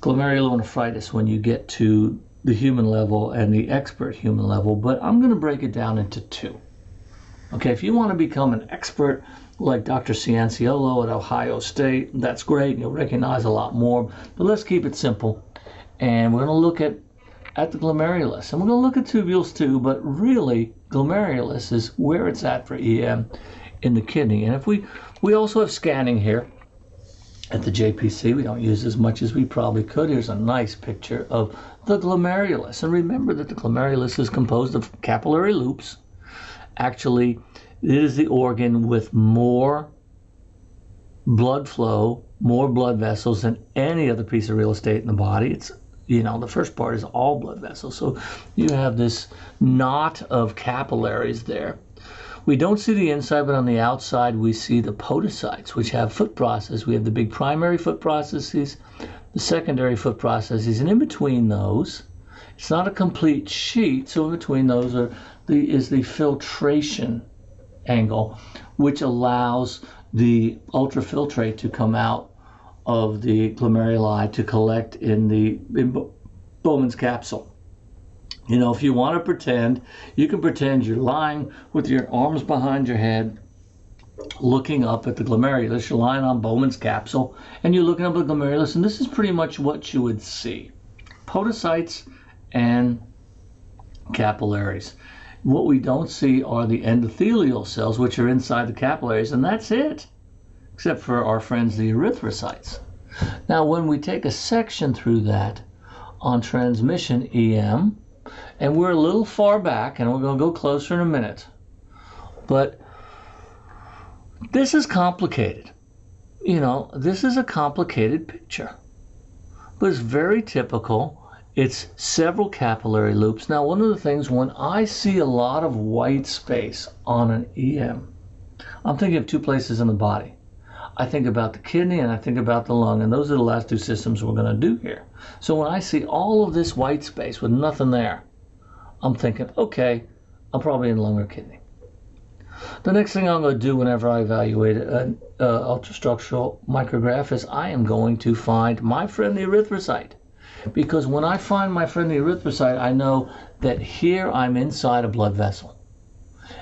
glomerulonephritis when you get to the human level and the expert human level, but I'm going to break it down into two. Okay, if you want to become an expert like Dr. Cianciolo at Ohio State, that's great. You'll recognize a lot more, but let's keep it simple. And we're going to look at at the glomerulus, and we're going to look at tubules too, but really glomerulus is where it's at for EM in the kidney. And if we we also have scanning here, at the JPC. We don't use as much as we probably could. Here's a nice picture of the glomerulus. And remember that the glomerulus is composed of capillary loops. Actually, it is the organ with more blood flow, more blood vessels than any other piece of real estate in the body. It's you know, the first part is all blood vessels. So you have this knot of capillaries there. We don't see the inside, but on the outside we see the podocytes, which have foot processes. We have the big primary foot processes, the secondary foot processes, and in between those, it's not a complete sheet. So in between those are the is the filtration angle, which allows the ultrafiltrate to come out of the glomeruli to collect in the in Bowman's capsule. You know, if you want to pretend, you can pretend you're lying with your arms behind your head, looking up at the glomerulus. You're lying on Bowman's capsule, and you're looking up at the glomerulus, and this is pretty much what you would see podocytes and capillaries. What we don't see are the endothelial cells, which are inside the capillaries, and that's it, except for our friends, the erythrocytes. Now, when we take a section through that on transmission EM, and we're a little far back, and we're going to go closer in a minute, but this is complicated. You know, this is a complicated picture, but it's very typical it's several capillary loops. Now, one of the things when I see a lot of white space on an EM, I'm thinking of two places in the body. I think about the kidney and I think about the lung, and those are the last two systems we're going to do here. So when I see all of this white space with nothing there, I'm thinking, okay, I'm probably in lung or kidney. The next thing I'm going to do whenever I evaluate an uh, ultrastructural micrograph is I am going to find my friend the erythrocyte because when I find my friend the erythrocyte, I know that here I'm inside a blood vessel.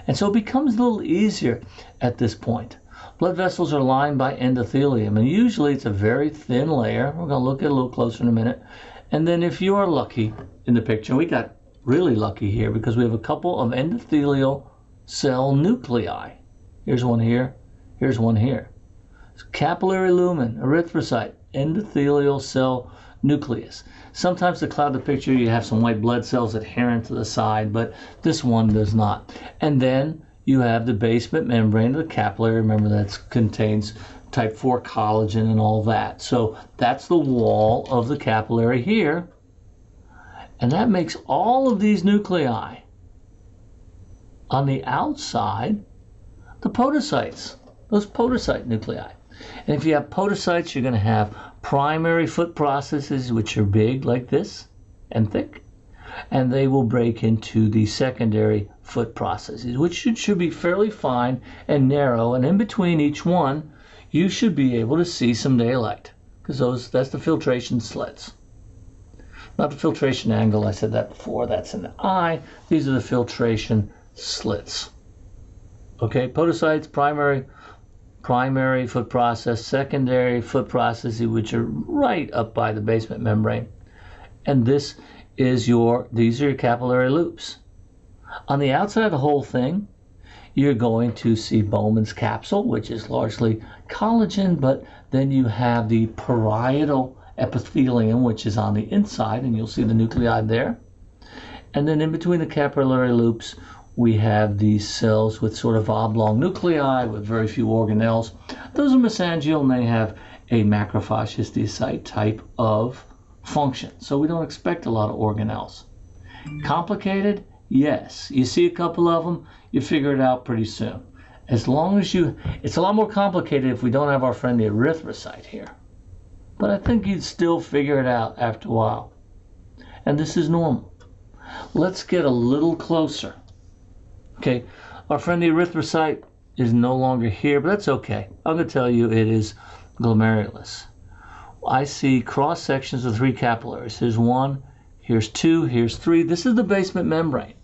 And so it becomes a little easier at this point. Blood vessels are lined by endothelium, and usually it's a very thin layer. We're going to look at it a little closer in a minute. And then if you are lucky in the picture, we got really lucky here because we have a couple of endothelial cell nuclei. Here's one here, here's one here. Capillary lumen, erythrocyte, endothelial cell nucleus. Sometimes to cloud the picture, you have some white blood cells adherent to the side, but this one does not. And then you have the basement membrane of the capillary. Remember that contains type 4 collagen and all that. So that's the wall of the capillary here. And that makes all of these nuclei on the outside the podocytes, those podocyte nuclei. And if you have podocytes, you're going to have primary foot processes, which are big like this and thick, and they will break into the secondary foot processes, which should, should be fairly fine and narrow. And in between each one, you should be able to see some daylight because those that's the filtration slits. Not the filtration angle, I said that before, that's an eye. These are the filtration slits. Okay, podocytes, primary primary foot process, secondary foot processes, which are right up by the basement membrane. And this is your, these are your capillary loops. On the outside of the whole thing, you're going to see Bowman's capsule, which is largely collagen, but then you have the parietal epithelium, which is on the inside, and you'll see the nuclei there. And then in between the capillary loops, we have these cells with sort of oblong nuclei with very few organelles. Those are mesangial and they have a macrophage histiocyte type of function. So we don't expect a lot of organelles. Complicated? Yes. You see a couple of them, you figure it out pretty soon. As long as you, it's a lot more complicated if we don't have our friend the erythrocyte here. But I think you'd still figure it out after a while. And this is normal. Let's get a little closer Okay, our friend the erythrocyte is no longer here, but that's okay. I'm going to tell you it is glomerulus. I see cross sections of three capillaries. Here's one, here's two, here's three. This is the basement membrane.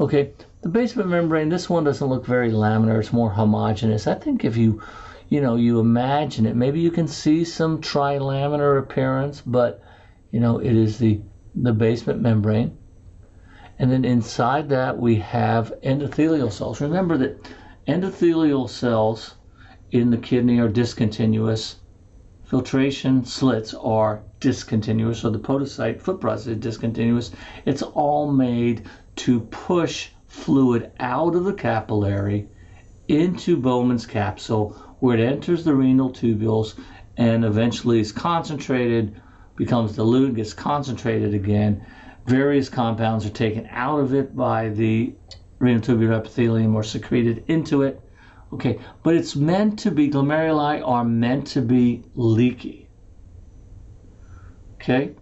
Okay, the basement membrane, this one doesn't look very laminar, it's more homogeneous. I think if you, you know, you imagine it, maybe you can see some trilaminar appearance, but, you know, it is the, the basement membrane. And then inside that, we have endothelial cells. Remember that endothelial cells in the kidney are discontinuous. Filtration slits are discontinuous, so the podocyte foot process is discontinuous. It's all made to push fluid out of the capillary into Bowman's capsule where it enters the renal tubules and eventually is concentrated, becomes dilute, gets concentrated again, various compounds are taken out of it by the renal tubular epithelium or secreted into it. Okay, but it's meant to be, glomeruli are meant to be leaky. Okay?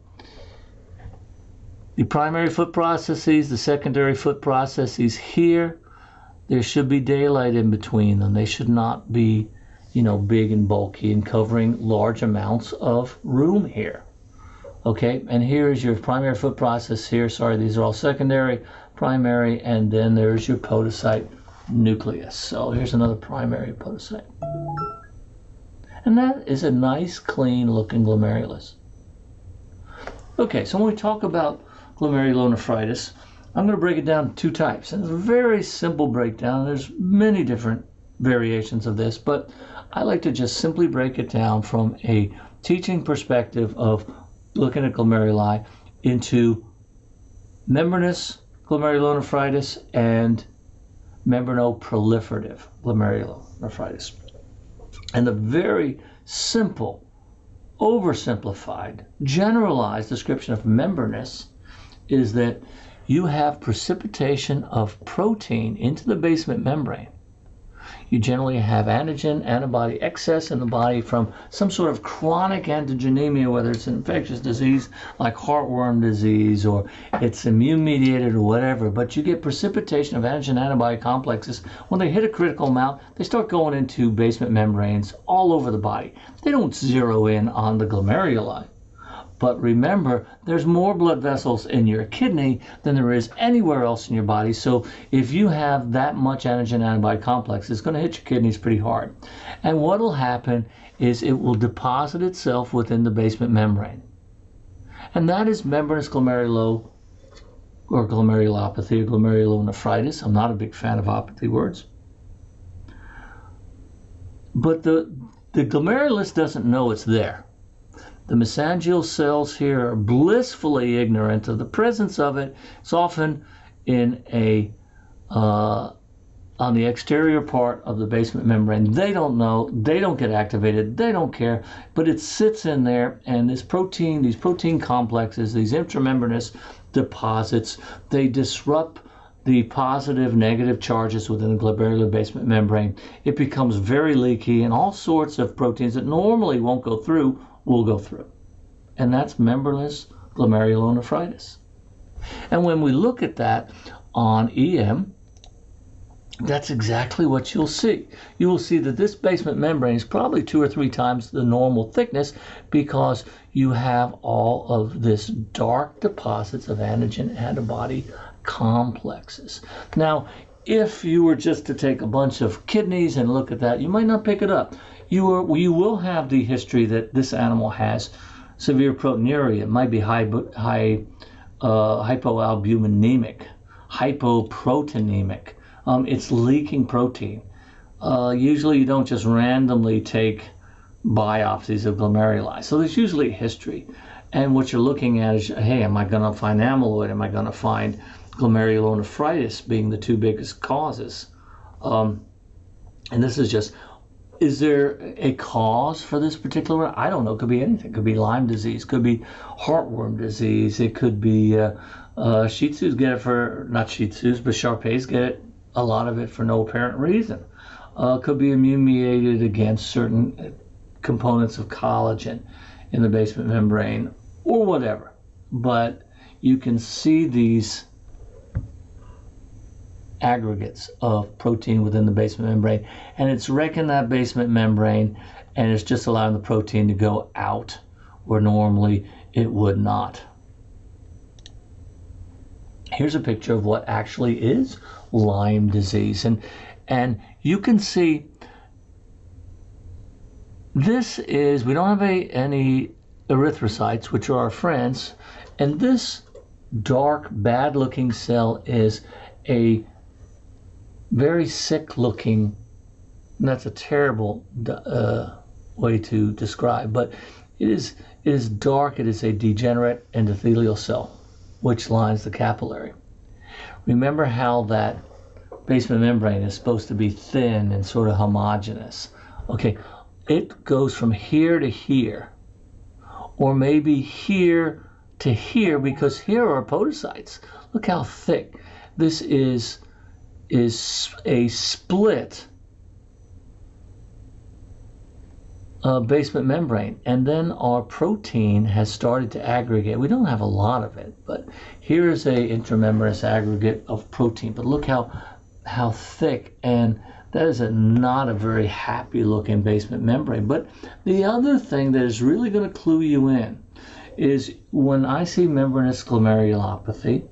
The primary foot processes, the secondary foot processes here, there should be daylight in between them. They should not be you know, big and bulky and covering large amounts of room here. Okay, and here's your primary foot process here. Sorry, these are all secondary, primary, and then there's your podocyte nucleus. So here's another primary podocyte. And that is a nice, clean looking glomerulus. Okay, so when we talk about glomerulonephritis, I'm going to break it down two types. And it's a very simple breakdown. There's many different variations of this, but I like to just simply break it down from a teaching perspective of looking at glomeruli into membranous glomerulonephritis and membranoproliferative glomerulonephritis. And the very simple, oversimplified, generalized description of membranous is that you have precipitation of protein into the basement membrane you generally have antigen antibody excess in the body from some sort of chronic antigenemia, whether it's an infectious disease like heartworm disease or it's immune mediated or whatever. But you get precipitation of antigen antibody complexes. When they hit a critical amount, they start going into basement membranes all over the body. They don't zero in on the glomeruli. But remember, there's more blood vessels in your kidney than there is anywhere else in your body. So if you have that much antigen antibody complex, it's going to hit your kidneys pretty hard. And what will happen is it will deposit itself within the basement membrane. And that is membranous glomerulo or glomerulopathy or glomerulonephritis. I'm not a big fan of opathy words. But the, the glomerulus doesn't know it's there. The mesangial cells here are blissfully ignorant of the presence of it. It's often in a uh, on the exterior part of the basement membrane. They don't know, they don't get activated, they don't care, but it sits in there and this protein, these protein complexes, these intramembranous deposits, they disrupt the positive negative charges within the glomerular basement membrane. It becomes very leaky and all sorts of proteins that normally won't go through will go through. And that's membranous glomerulonephritis. And when we look at that on EM, that's exactly what you'll see. You will see that this basement membrane is probably two or three times the normal thickness because you have all of this dark deposits of antigen antibody complexes. Now, if you were just to take a bunch of kidneys and look at that, you might not pick it up you are you will have the history that this animal has severe proteinuria. It might be high high uh, hypoalbuminemic, hypoproteinemic. Um, it's leaking protein. Uh, usually, you don't just randomly take biopsies of glomeruli. So there's usually a history. And what you're looking at is, hey, am I going to find amyloid? Am I going to find glomerulonephritis being the two biggest causes? Um, and this is just is there a cause for this particular one? I don't know. It could be anything. It could be Lyme disease. It could be heartworm disease. It could be uh, uh, Shih Tzus get it for not Shih Tzus, but Shar Peis get it, a lot of it for no apparent reason. Uh, could be immune against certain components of collagen in the basement membrane or whatever. But you can see these aggregates of protein within the basement membrane. And it's wrecking that basement membrane and it's just allowing the protein to go out where normally it would not. Here's a picture of what actually is Lyme disease. And, and you can see this is, we don't have a, any erythrocytes, which are our friends. And this dark, bad looking cell is a very sick looking. that's a terrible uh, way to describe, but it is it is dark. It is a degenerate endothelial cell, which lines the capillary. Remember how that basement membrane is supposed to be thin and sort of homogeneous. Okay, it goes from here to here, or maybe here to here because here are podocytes. Look how thick. This is is a split uh, basement membrane. And then our protein has started to aggregate. We don't have a lot of it, but here's a intramembranous aggregate of protein. But look how how thick and that is a, not a very happy looking basement membrane. But the other thing that is really going to clue you in is when I see membranous glomerulopathy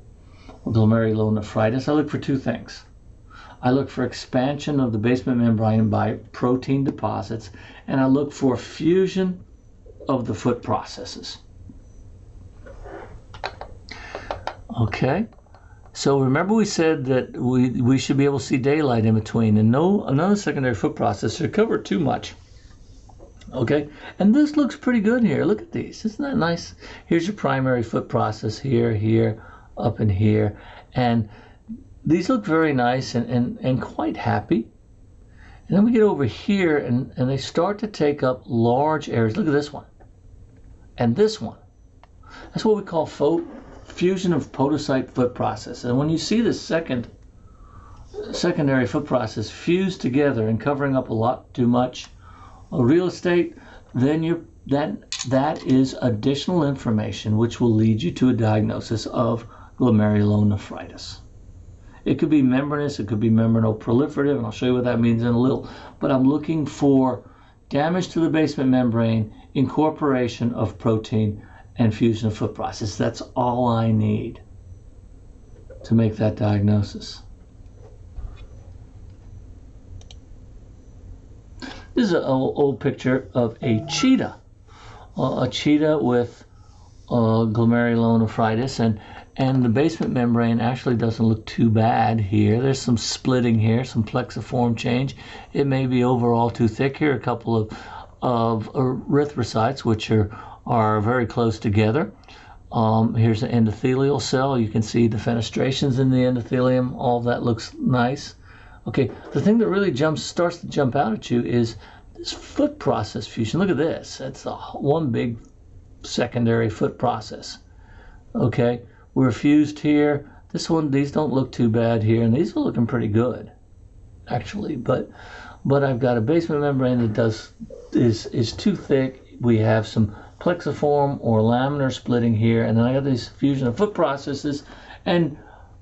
glomerulonephritis, I look for two things. I look for expansion of the basement membrane by protein deposits, and I look for fusion of the foot processes. Okay. So remember we said that we, we should be able to see daylight in between and no another secondary foot process should cover too much. Okay, and this looks pretty good here. Look at these. Isn't that nice? Here's your primary foot process here, here, up in here. And these look very nice and, and, and quite happy. And then we get over here and, and they start to take up large areas. Look at this one. And this one. That's what we call fo- fusion of podocyte foot process. And when you see the second secondary foot process fused together and covering up a lot too much real estate, then you that that is additional information which will lead you to a diagnosis of glomerulonephritis. It could be membranous, it could be membranoproliferative, and I'll show you what that means in a little. But I'm looking for damage to the basement membrane, incorporation of protein, and fusion of foot process. That's all I need to make that diagnosis. This is an old, picture of a cheetah, a cheetah with uh, glomerulonephritis, and and the basement membrane actually doesn't look too bad here. There's some splitting here, some plexiform change. It may be overall too thick here. A couple of of erythrocytes, which are are very close together. Um, here's an endothelial cell. You can see the fenestrations in the endothelium. All that looks nice. Okay, the thing that really jumps starts to jump out at you is this foot process fusion. Look at this. That's one big secondary foot process. Okay, we're fused here. This one, these don't look too bad here, and these are looking pretty good, actually. But, but I've got a basement membrane that does is is too thick. We have some plexiform or laminar splitting here, and then I got these fusion of foot processes, and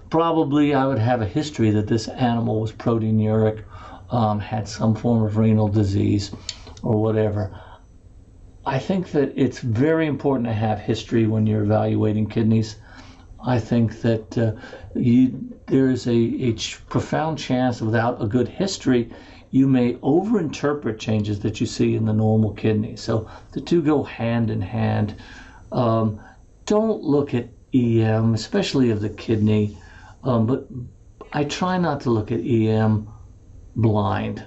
probably I would have a history that this animal was proteinuric, um, had some form of renal disease, or whatever. I think that it's very important to have history when you're evaluating kidneys. I think that uh, you, there is a, a profound chance without a good history you may overinterpret changes that you see in the normal kidney. So the two go hand in hand. Um, don't look at EM, especially of the kidney, um, but I try not to look at EM blind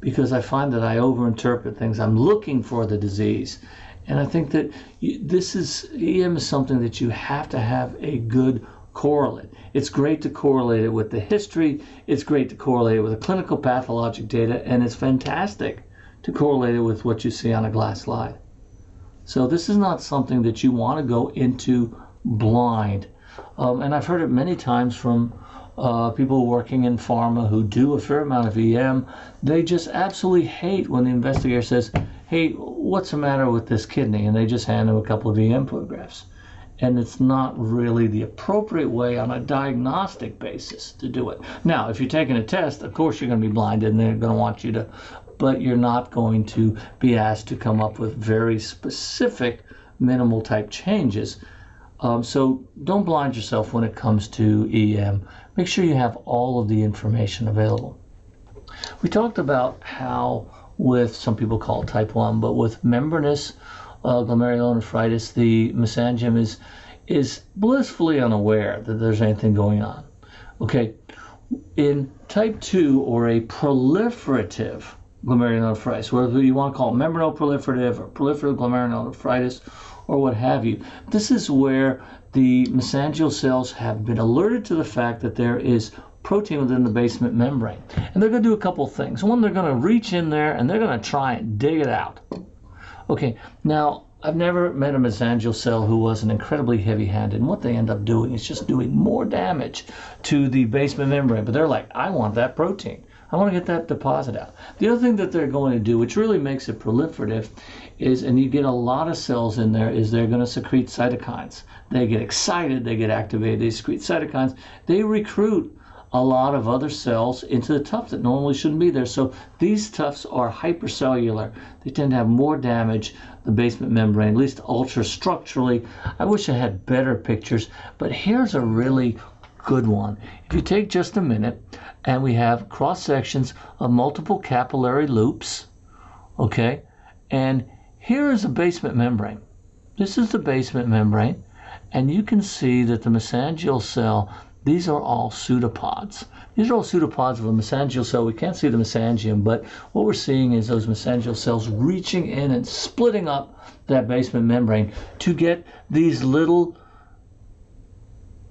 because I find that I overinterpret things. I'm looking for the disease. And I think that this is EM is something that you have to have a good correlate. It's great to correlate it with the history, it's great to correlate it with the clinical pathologic data, and it's fantastic to correlate it with what you see on a glass slide. So this is not something that you want to go into blind. Um, and I've heard it many times from uh, people working in pharma who do a fair amount of EM. They just absolutely hate when the investigator says, hey, what's the matter with this kidney? And they just hand them a couple of EM photographs and it's not really the appropriate way on a diagnostic basis to do it. Now, if you're taking a test, of course you're going to be blinded and they're going to want you to, but you're not going to be asked to come up with very specific minimal type changes. Um, so don't blind yourself when it comes to EM. Make sure you have all of the information available. We talked about how, with some people call it type 1, but with membranous uh, glomerulonephritis, the mesangium is is blissfully unaware that there's anything going on. Okay, in type 2 or a proliferative glomerulonephritis, whether you want to call it membranoproliferative or proliferative glomerulonephritis or what have you, this is where the mesangial cells have been alerted to the fact that there is protein within the basement membrane. And they're going to do a couple things. One, they're going to reach in there and they're going to try and dig it out. Okay, now I've never met a mesangial cell who wasn't incredibly heavy-handed, and what they end up doing is just doing more damage to the basement membrane. But they're like, I want that protein. I want to get that deposit out. The other thing that they're going to do, which really makes it proliferative, is, and you get a lot of cells in there, is they're going to secrete cytokines. They get excited, they get activated, they secrete cytokines. They recruit a lot of other cells into the tuft that normally shouldn't be there. So these tufts are hypercellular. They tend to have more damage, the basement membrane, at least ultrastructurally. I wish I had better pictures, but here's a really good one. If you take just a minute and we have cross sections of multiple capillary loops, okay, and here is a basement membrane. This is the basement membrane, and you can see that the mesangial cell, these are all pseudopods. These are all pseudopods of a mesangial cell. We can't see the mesangium, but what we're seeing is those mesangial cells reaching in and splitting up that basement membrane to get these little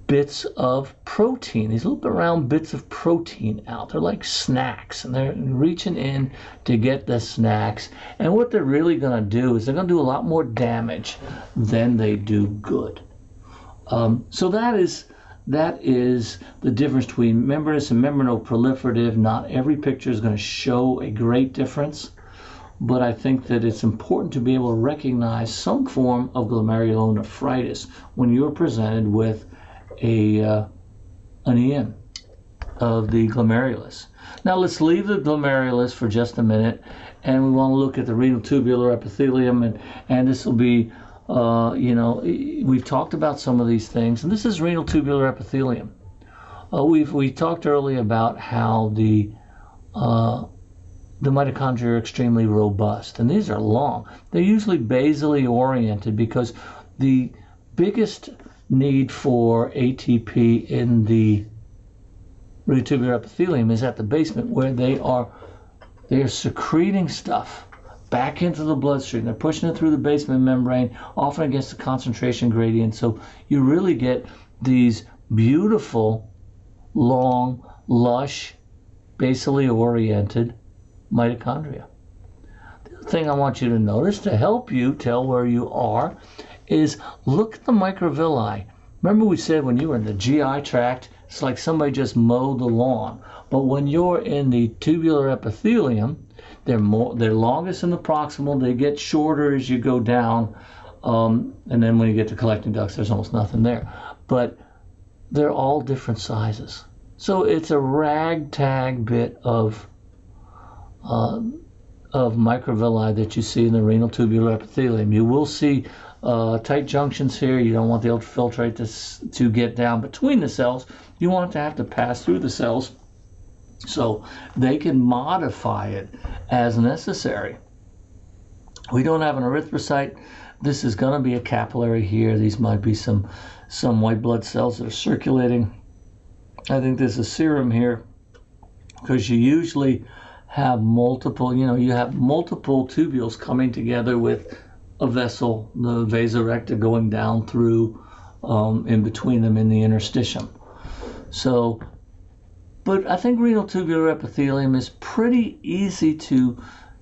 bits of protein, these little round bits of protein out. They're like snacks, and they're reaching in to get the snacks. And what they're really going to do is they're going to do a lot more damage than they do good. Um, so that is that is the difference between membranous and membranoproliferative. Not every picture is going to show a great difference, but I think that it's important to be able to recognize some form of glomerulonephritis when you're presented with a uh, an EM of the glomerulus. Now let's leave the glomerulus for just a minute, and we want to look at the renal tubular epithelium, and and this will be, uh, you know, we've talked about some of these things, and this is renal tubular epithelium. Uh, we've we talked earlier about how the uh, the mitochondria are extremely robust, and these are long. They're usually basally oriented because the biggest need for ATP in the renal tubular epithelium is at the basement where they are they are secreting stuff back into the bloodstream. They're pushing it through the basement membrane, often against the concentration gradient. So you really get these beautiful, long, lush, basally oriented mitochondria. The other thing I want you to notice to help you tell where you are is look at the microvilli. Remember we said when you were in the GI tract, it's like somebody just mowed the lawn. But when you're in the tubular epithelium, they're more they're longest in the proximal. They get shorter as you go down, um, and then when you get to collecting ducts, there's almost nothing there. But they're all different sizes. So it's a ragtag bit of uh, of microvilli that you see in the renal tubular epithelium. You will see uh, tight junctions here. You don't want the ultrafiltrate to, to get down between the cells. You want it to have to pass through the cells so they can modify it as necessary. We don't have an erythrocyte. This is going to be a capillary here. These might be some some white blood cells that are circulating. I think there's a serum here because you usually have multiple, you know, you have multiple tubules coming together with a vessel, the vasa recta going down through um, in between them in the interstitium. So, but I think renal tubular epithelium is pretty easy to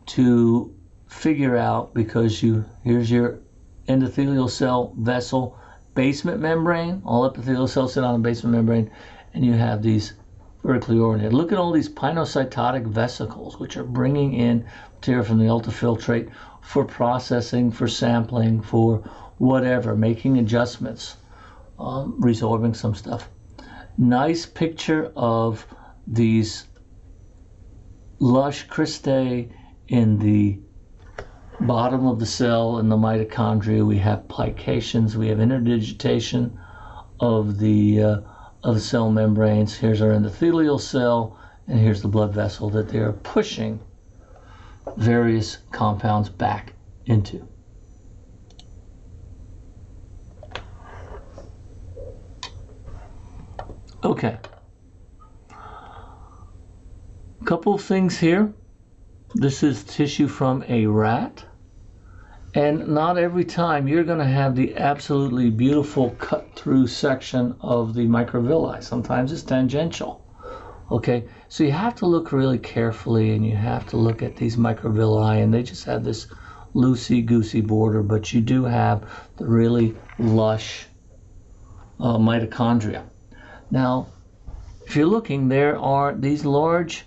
to figure out because you here's your endothelial cell vessel basement membrane. All epithelial cells sit on a basement membrane, and you have these vertically oriented. Look at all these pinocytotic vesicles, which are bringing in material from the ultrafiltrate for processing, for sampling, for whatever, making adjustments, um, resorbing some stuff. Nice picture of these lush cristae in the bottom of the cell in the mitochondria. We have plications, we have interdigitation of the uh, of the cell membranes. Here's our endothelial cell, and here's the blood vessel that they are pushing various compounds back into. Okay. A couple of things here. This is tissue from a rat. And not every time you're going to have the absolutely beautiful cut through section of the microvilli. Sometimes it's tangential. Okay, so you have to look really carefully and you have to look at these microvilli, and they just have this loosey goosey border, but you do have the really lush uh, mitochondria. Now, if you're looking, there are these large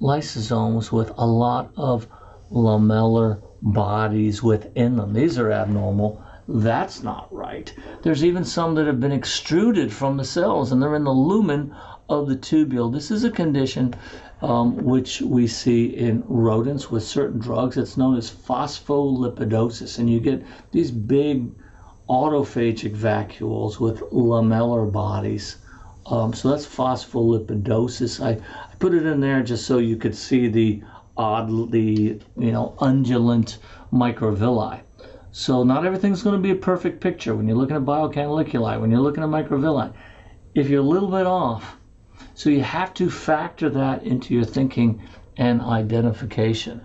lysosomes with a lot of lamellar bodies within them. These are abnormal. That's not right. There's even some that have been extruded from the cells and they're in the lumen of the tubule. This is a condition um, which we see in rodents with certain drugs. It's known as phospholipidosis, and you get these big autophagic vacuoles with lamellar bodies. Um, so that's phospholipidosis. I, I put it in there just so you could see the odd, the you know undulant microvilli. So not everything's going to be a perfect picture when you're looking at bile canaliculi, when you're looking at microvilli. If you're a little bit off, so you have to factor that into your thinking and identification.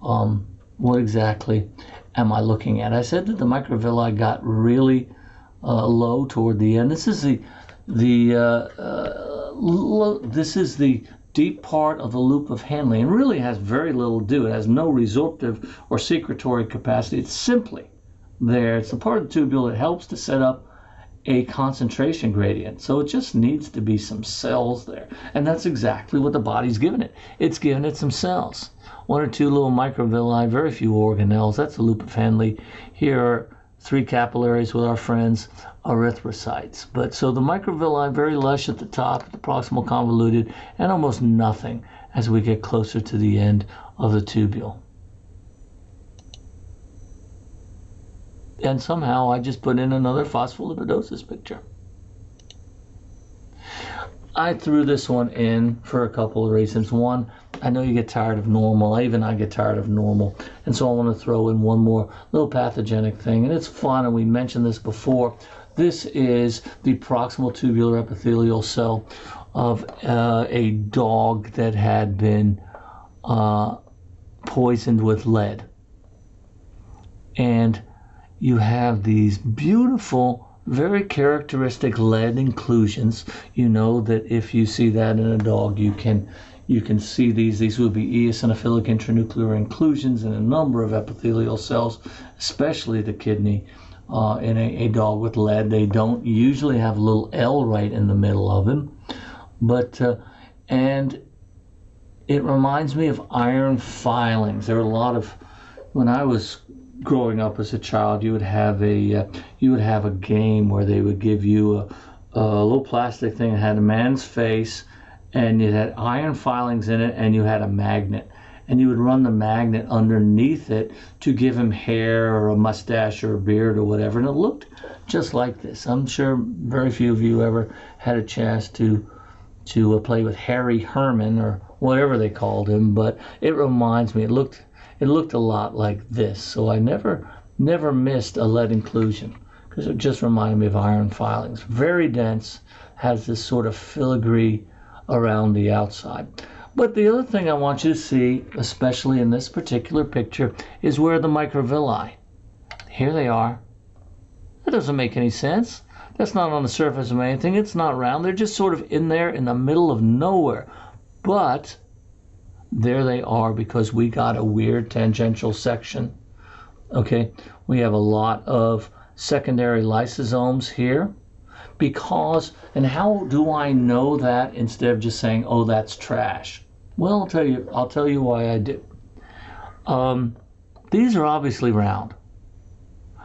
Um, what exactly am I looking at? I said that the microvilli got really uh, low toward the end. This is the the uh, uh, this is the deep part of the loop of Henle and really has very little to do. It has no resorptive or secretory capacity. It's simply there. It's the part of the tubule that helps to set up a concentration gradient. So it just needs to be some cells there. And that's exactly what the body's given it. It's given it some cells. One or two little microvilli, very few organelles. That's the loop of Henle. Here are three capillaries with our friends erythrocytes. But so the microvilli very lush at the top, the proximal convoluted, and almost nothing as we get closer to the end of the tubule. And somehow I just put in another phospholipidosis picture. I threw this one in for a couple of reasons. One, I know you get tired of normal. Even I get tired of normal. And so I want to throw in one more little pathogenic thing. And it's fun, and we mentioned this before. This is the proximal tubular epithelial cell of uh, a dog that had been uh, poisoned with lead. And you have these beautiful, very characteristic lead inclusions. You know that if you see that in a dog, you can you can see these. These would be eosinophilic intranuclear inclusions in a number of epithelial cells, especially the kidney uh, in a, a, dog with lead. They don't usually have a little L right in the middle of them, but uh, and it reminds me of iron filings. There are a lot of when I was growing up as a child, you would have a uh, you would have a game where they would give you a, a little plastic thing that had a man's face, and it had iron filings in it, and you had a magnet and you would run the magnet underneath it to give him hair or a mustache or a beard or whatever. And it looked just like this. I'm sure very few of you ever had a chance to to uh, play with Harry Herman or whatever they called him, but it reminds me. It looked it looked a lot like this. So I never never missed a lead inclusion because it just reminded me of iron filings. Very dense, has this sort of filigree around the outside. But the other thing I want you to see, especially in this particular picture, is where the microvilli. Here they are. That doesn't make any sense. That's not on the surface of anything. It's not round. They're just sort of in there in the middle of nowhere. But there they are because we got a weird tangential section. Okay, we have a lot of secondary lysosomes here because, and how do I know that instead of just saying, oh, that's trash? Well, I'll tell you. I'll tell you why I do. Um, these are obviously round.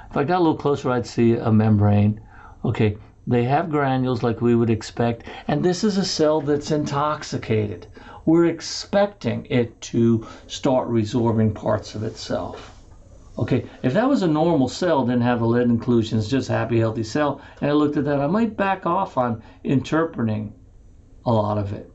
If I got a little closer, I'd see a membrane. Okay, they have granules like we would expect, and this is a cell that's intoxicated. We're expecting it to start resorbing parts of itself. Okay, if that was a normal cell, didn't have the lead inclusions, just happy, healthy cell, and I looked at that, I might back off on interpreting a lot of it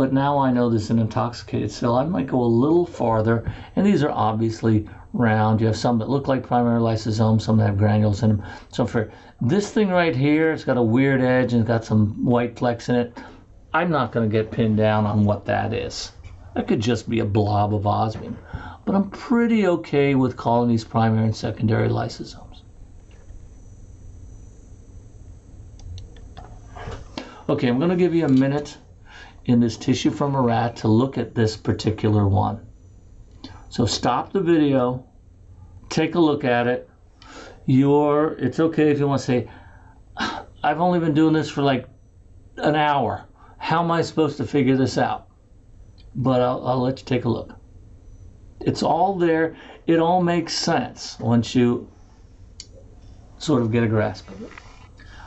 but now I know there's an intoxicated cell. I might go a little farther, and these are obviously round. You have some that look like primary lysosomes, some that have granules in them. So for this thing right here, it's got a weird edge and it's got some white flecks in it. I'm not going to get pinned down on what that is. That could just be a blob of osmium. But I'm pretty okay with calling these primary and secondary lysosomes. Okay, I'm going to give you a minute in this tissue from a rat to look at this particular one. So stop the video, take a look at it. You're, it's okay if you want to say, I've only been doing this for like an hour. How am I supposed to figure this out? But I'll, I'll let you take a look. It's all there. It all makes sense once you sort of get a grasp of it.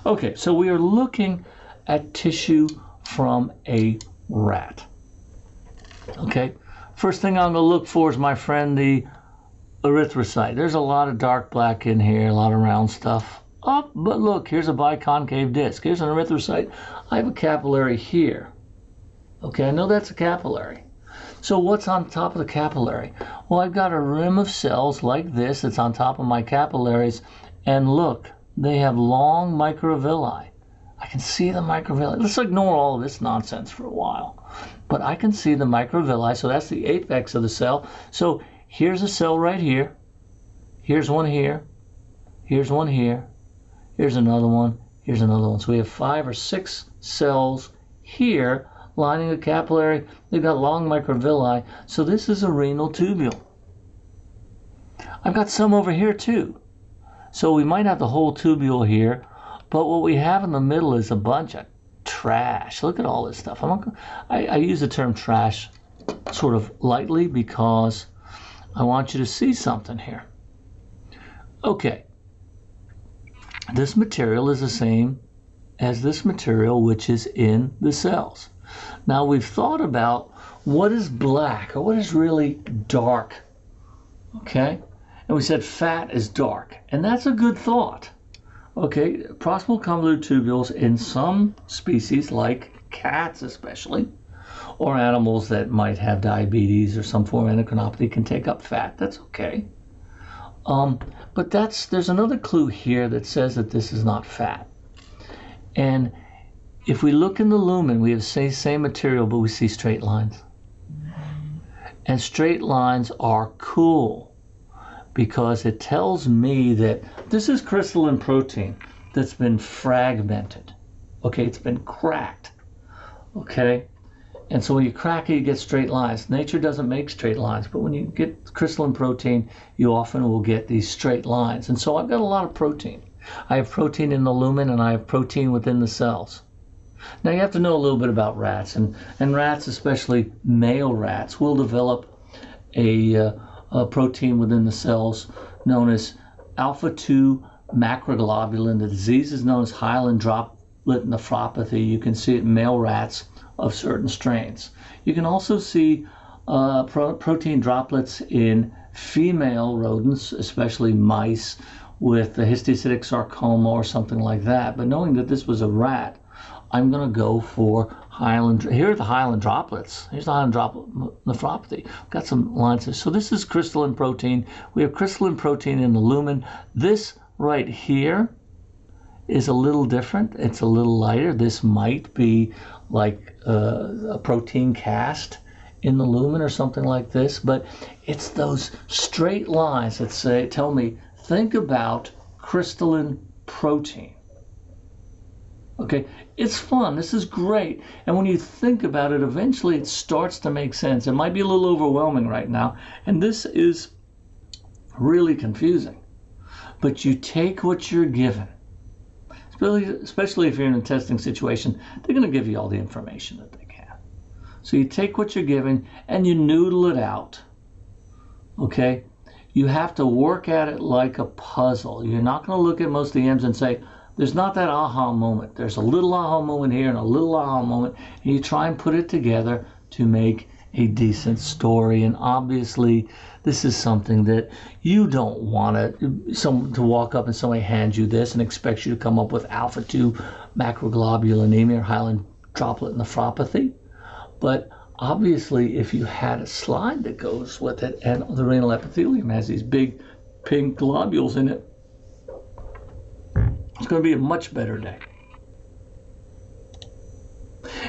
Okay, so we are looking at tissue from a rat. Okay, first thing I'm going to look for is my friend the erythrocyte. There's a lot of dark black in here, a lot of round stuff. Oh, but look, here's a biconcave disc. Here's an erythrocyte. I have a capillary here. Okay, I know that's a capillary. So what's on top of the capillary? Well, I've got a rim of cells like this that's on top of my capillaries. And look, they have long microvilli. I can see the microvilli. Let's ignore all of this nonsense for a while. But I can see the microvilli, so that's the apex of the cell. So here's a cell right here. Here's one here. Here's one here. Here's another one. Here's another one. So we have five or six cells here lining the capillary. They've got long microvilli. So this is a renal tubule. I've got some over here too. So we might have the whole tubule here, but what we have in the middle is a bunch of trash. Look at all this stuff. I'm, I, I use the term trash sort of lightly because I want you to see something here. Okay, this material is the same as this material which is in the cells. Now we've thought about what is black or what is really dark. Okay? And we said fat is dark. And that's a good thought. Okay, proximal convoluted tubules in some species, like cats especially, or animals that might have diabetes or some form of endocrinopathy, can take up fat. That's okay. Um, but that's there's another clue here that says that this is not fat. And if we look in the lumen, we have same, same material, but we see straight lines. And straight lines are cool because it tells me that this is crystalline protein that's been fragmented. Okay, it's been cracked. Okay, and so when you crack it, you get straight lines. Nature doesn't make straight lines, but when you get crystalline protein, you often will get these straight lines. And so I've got a lot of protein. I have protein in the lumen and I have protein within the cells. Now you have to know a little bit about rats, and, and rats, especially male rats, will develop a, uh, a protein within the cells known as alpha 2 macroglobulin. The disease is known as hyaline droplet nephropathy. You can see it in male rats of certain strains. You can also see uh, pro- protein droplets in female rodents, especially mice with the histiocytic sarcoma or something like that. But knowing that this was a rat, I'm going to go for hyaline. Here are the hyaline droplets. Here's the hyaline droplet nephropathy. Got some lines. here. So this is crystalline protein. We have crystalline protein in the lumen. This right here is a little different. It's a little lighter. This might be like uh, a protein cast in the lumen or something like this, but it's those straight lines that say, tell me, think about crystalline protein. Okay, it's fun. This is great. And when you think about it, eventually it starts to make sense. It might be a little overwhelming right now, and this is really confusing. But you take what you're given especially if you're in a testing situation, they're going to give you all the information that they can. So you take what you're given and you noodle it out. Okay? You have to work at it like a puzzle. You're not going to look at most of the EMs and say, there's not that aha moment. There's a little aha moment here and a little aha moment. And you try and put it together to make a decent story. And obviously, this is something that you don't want to some to walk up and somebody hands you this and expects you to come up with alpha 2 macroglobulinemia or hyaline droplet nephropathy. But obviously, if you had a slide that goes with it, and the renal epithelium has these big pink globules in it, it's going to be a much better day.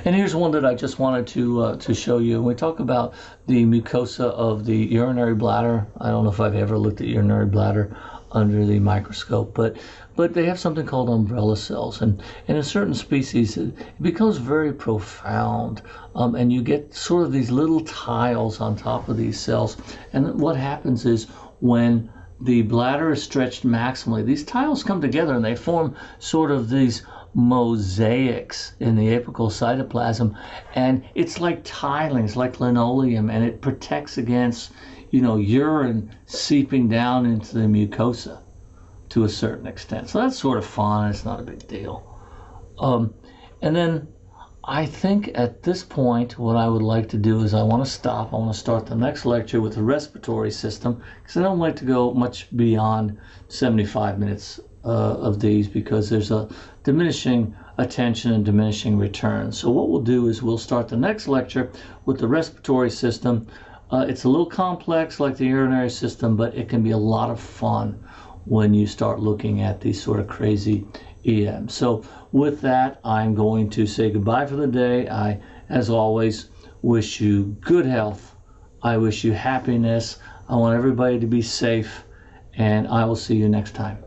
And here's one that I just wanted to uh, to show you. When we talk about the mucosa of the urinary bladder, I don't know if I've ever looked at urinary bladder under the microscope, but but they have something called umbrella cells, and, in certain species it, becomes very profound, um, and you get sort of these little tiles on top of these cells, and what happens is when the bladder is stretched maximally, these tiles come together and they form sort of these mosaics in the apical cytoplasm. And it's like tiling it's like linoleum and it protects against you know urine seeping down into the mucosa to a certain extent. So that's sort of fun it's not a big deal. Um, and then I think at this point, what I would like to do is I want to stop. I want to start the next lecture with the respiratory system because I don't like to go much beyond 75 minutes uh, of these because there's a diminishing attention and diminishing returns. So what we'll do is we'll start the next lecture with the respiratory system. Uh, it's a little complex like the urinary system, but it can be a lot of fun when you start looking at these sort of crazy EMs. So with that, I'm going to say goodbye for the day. I, as always, wish you good health. I wish you happiness. I want everybody to be safe, and I will see you next time.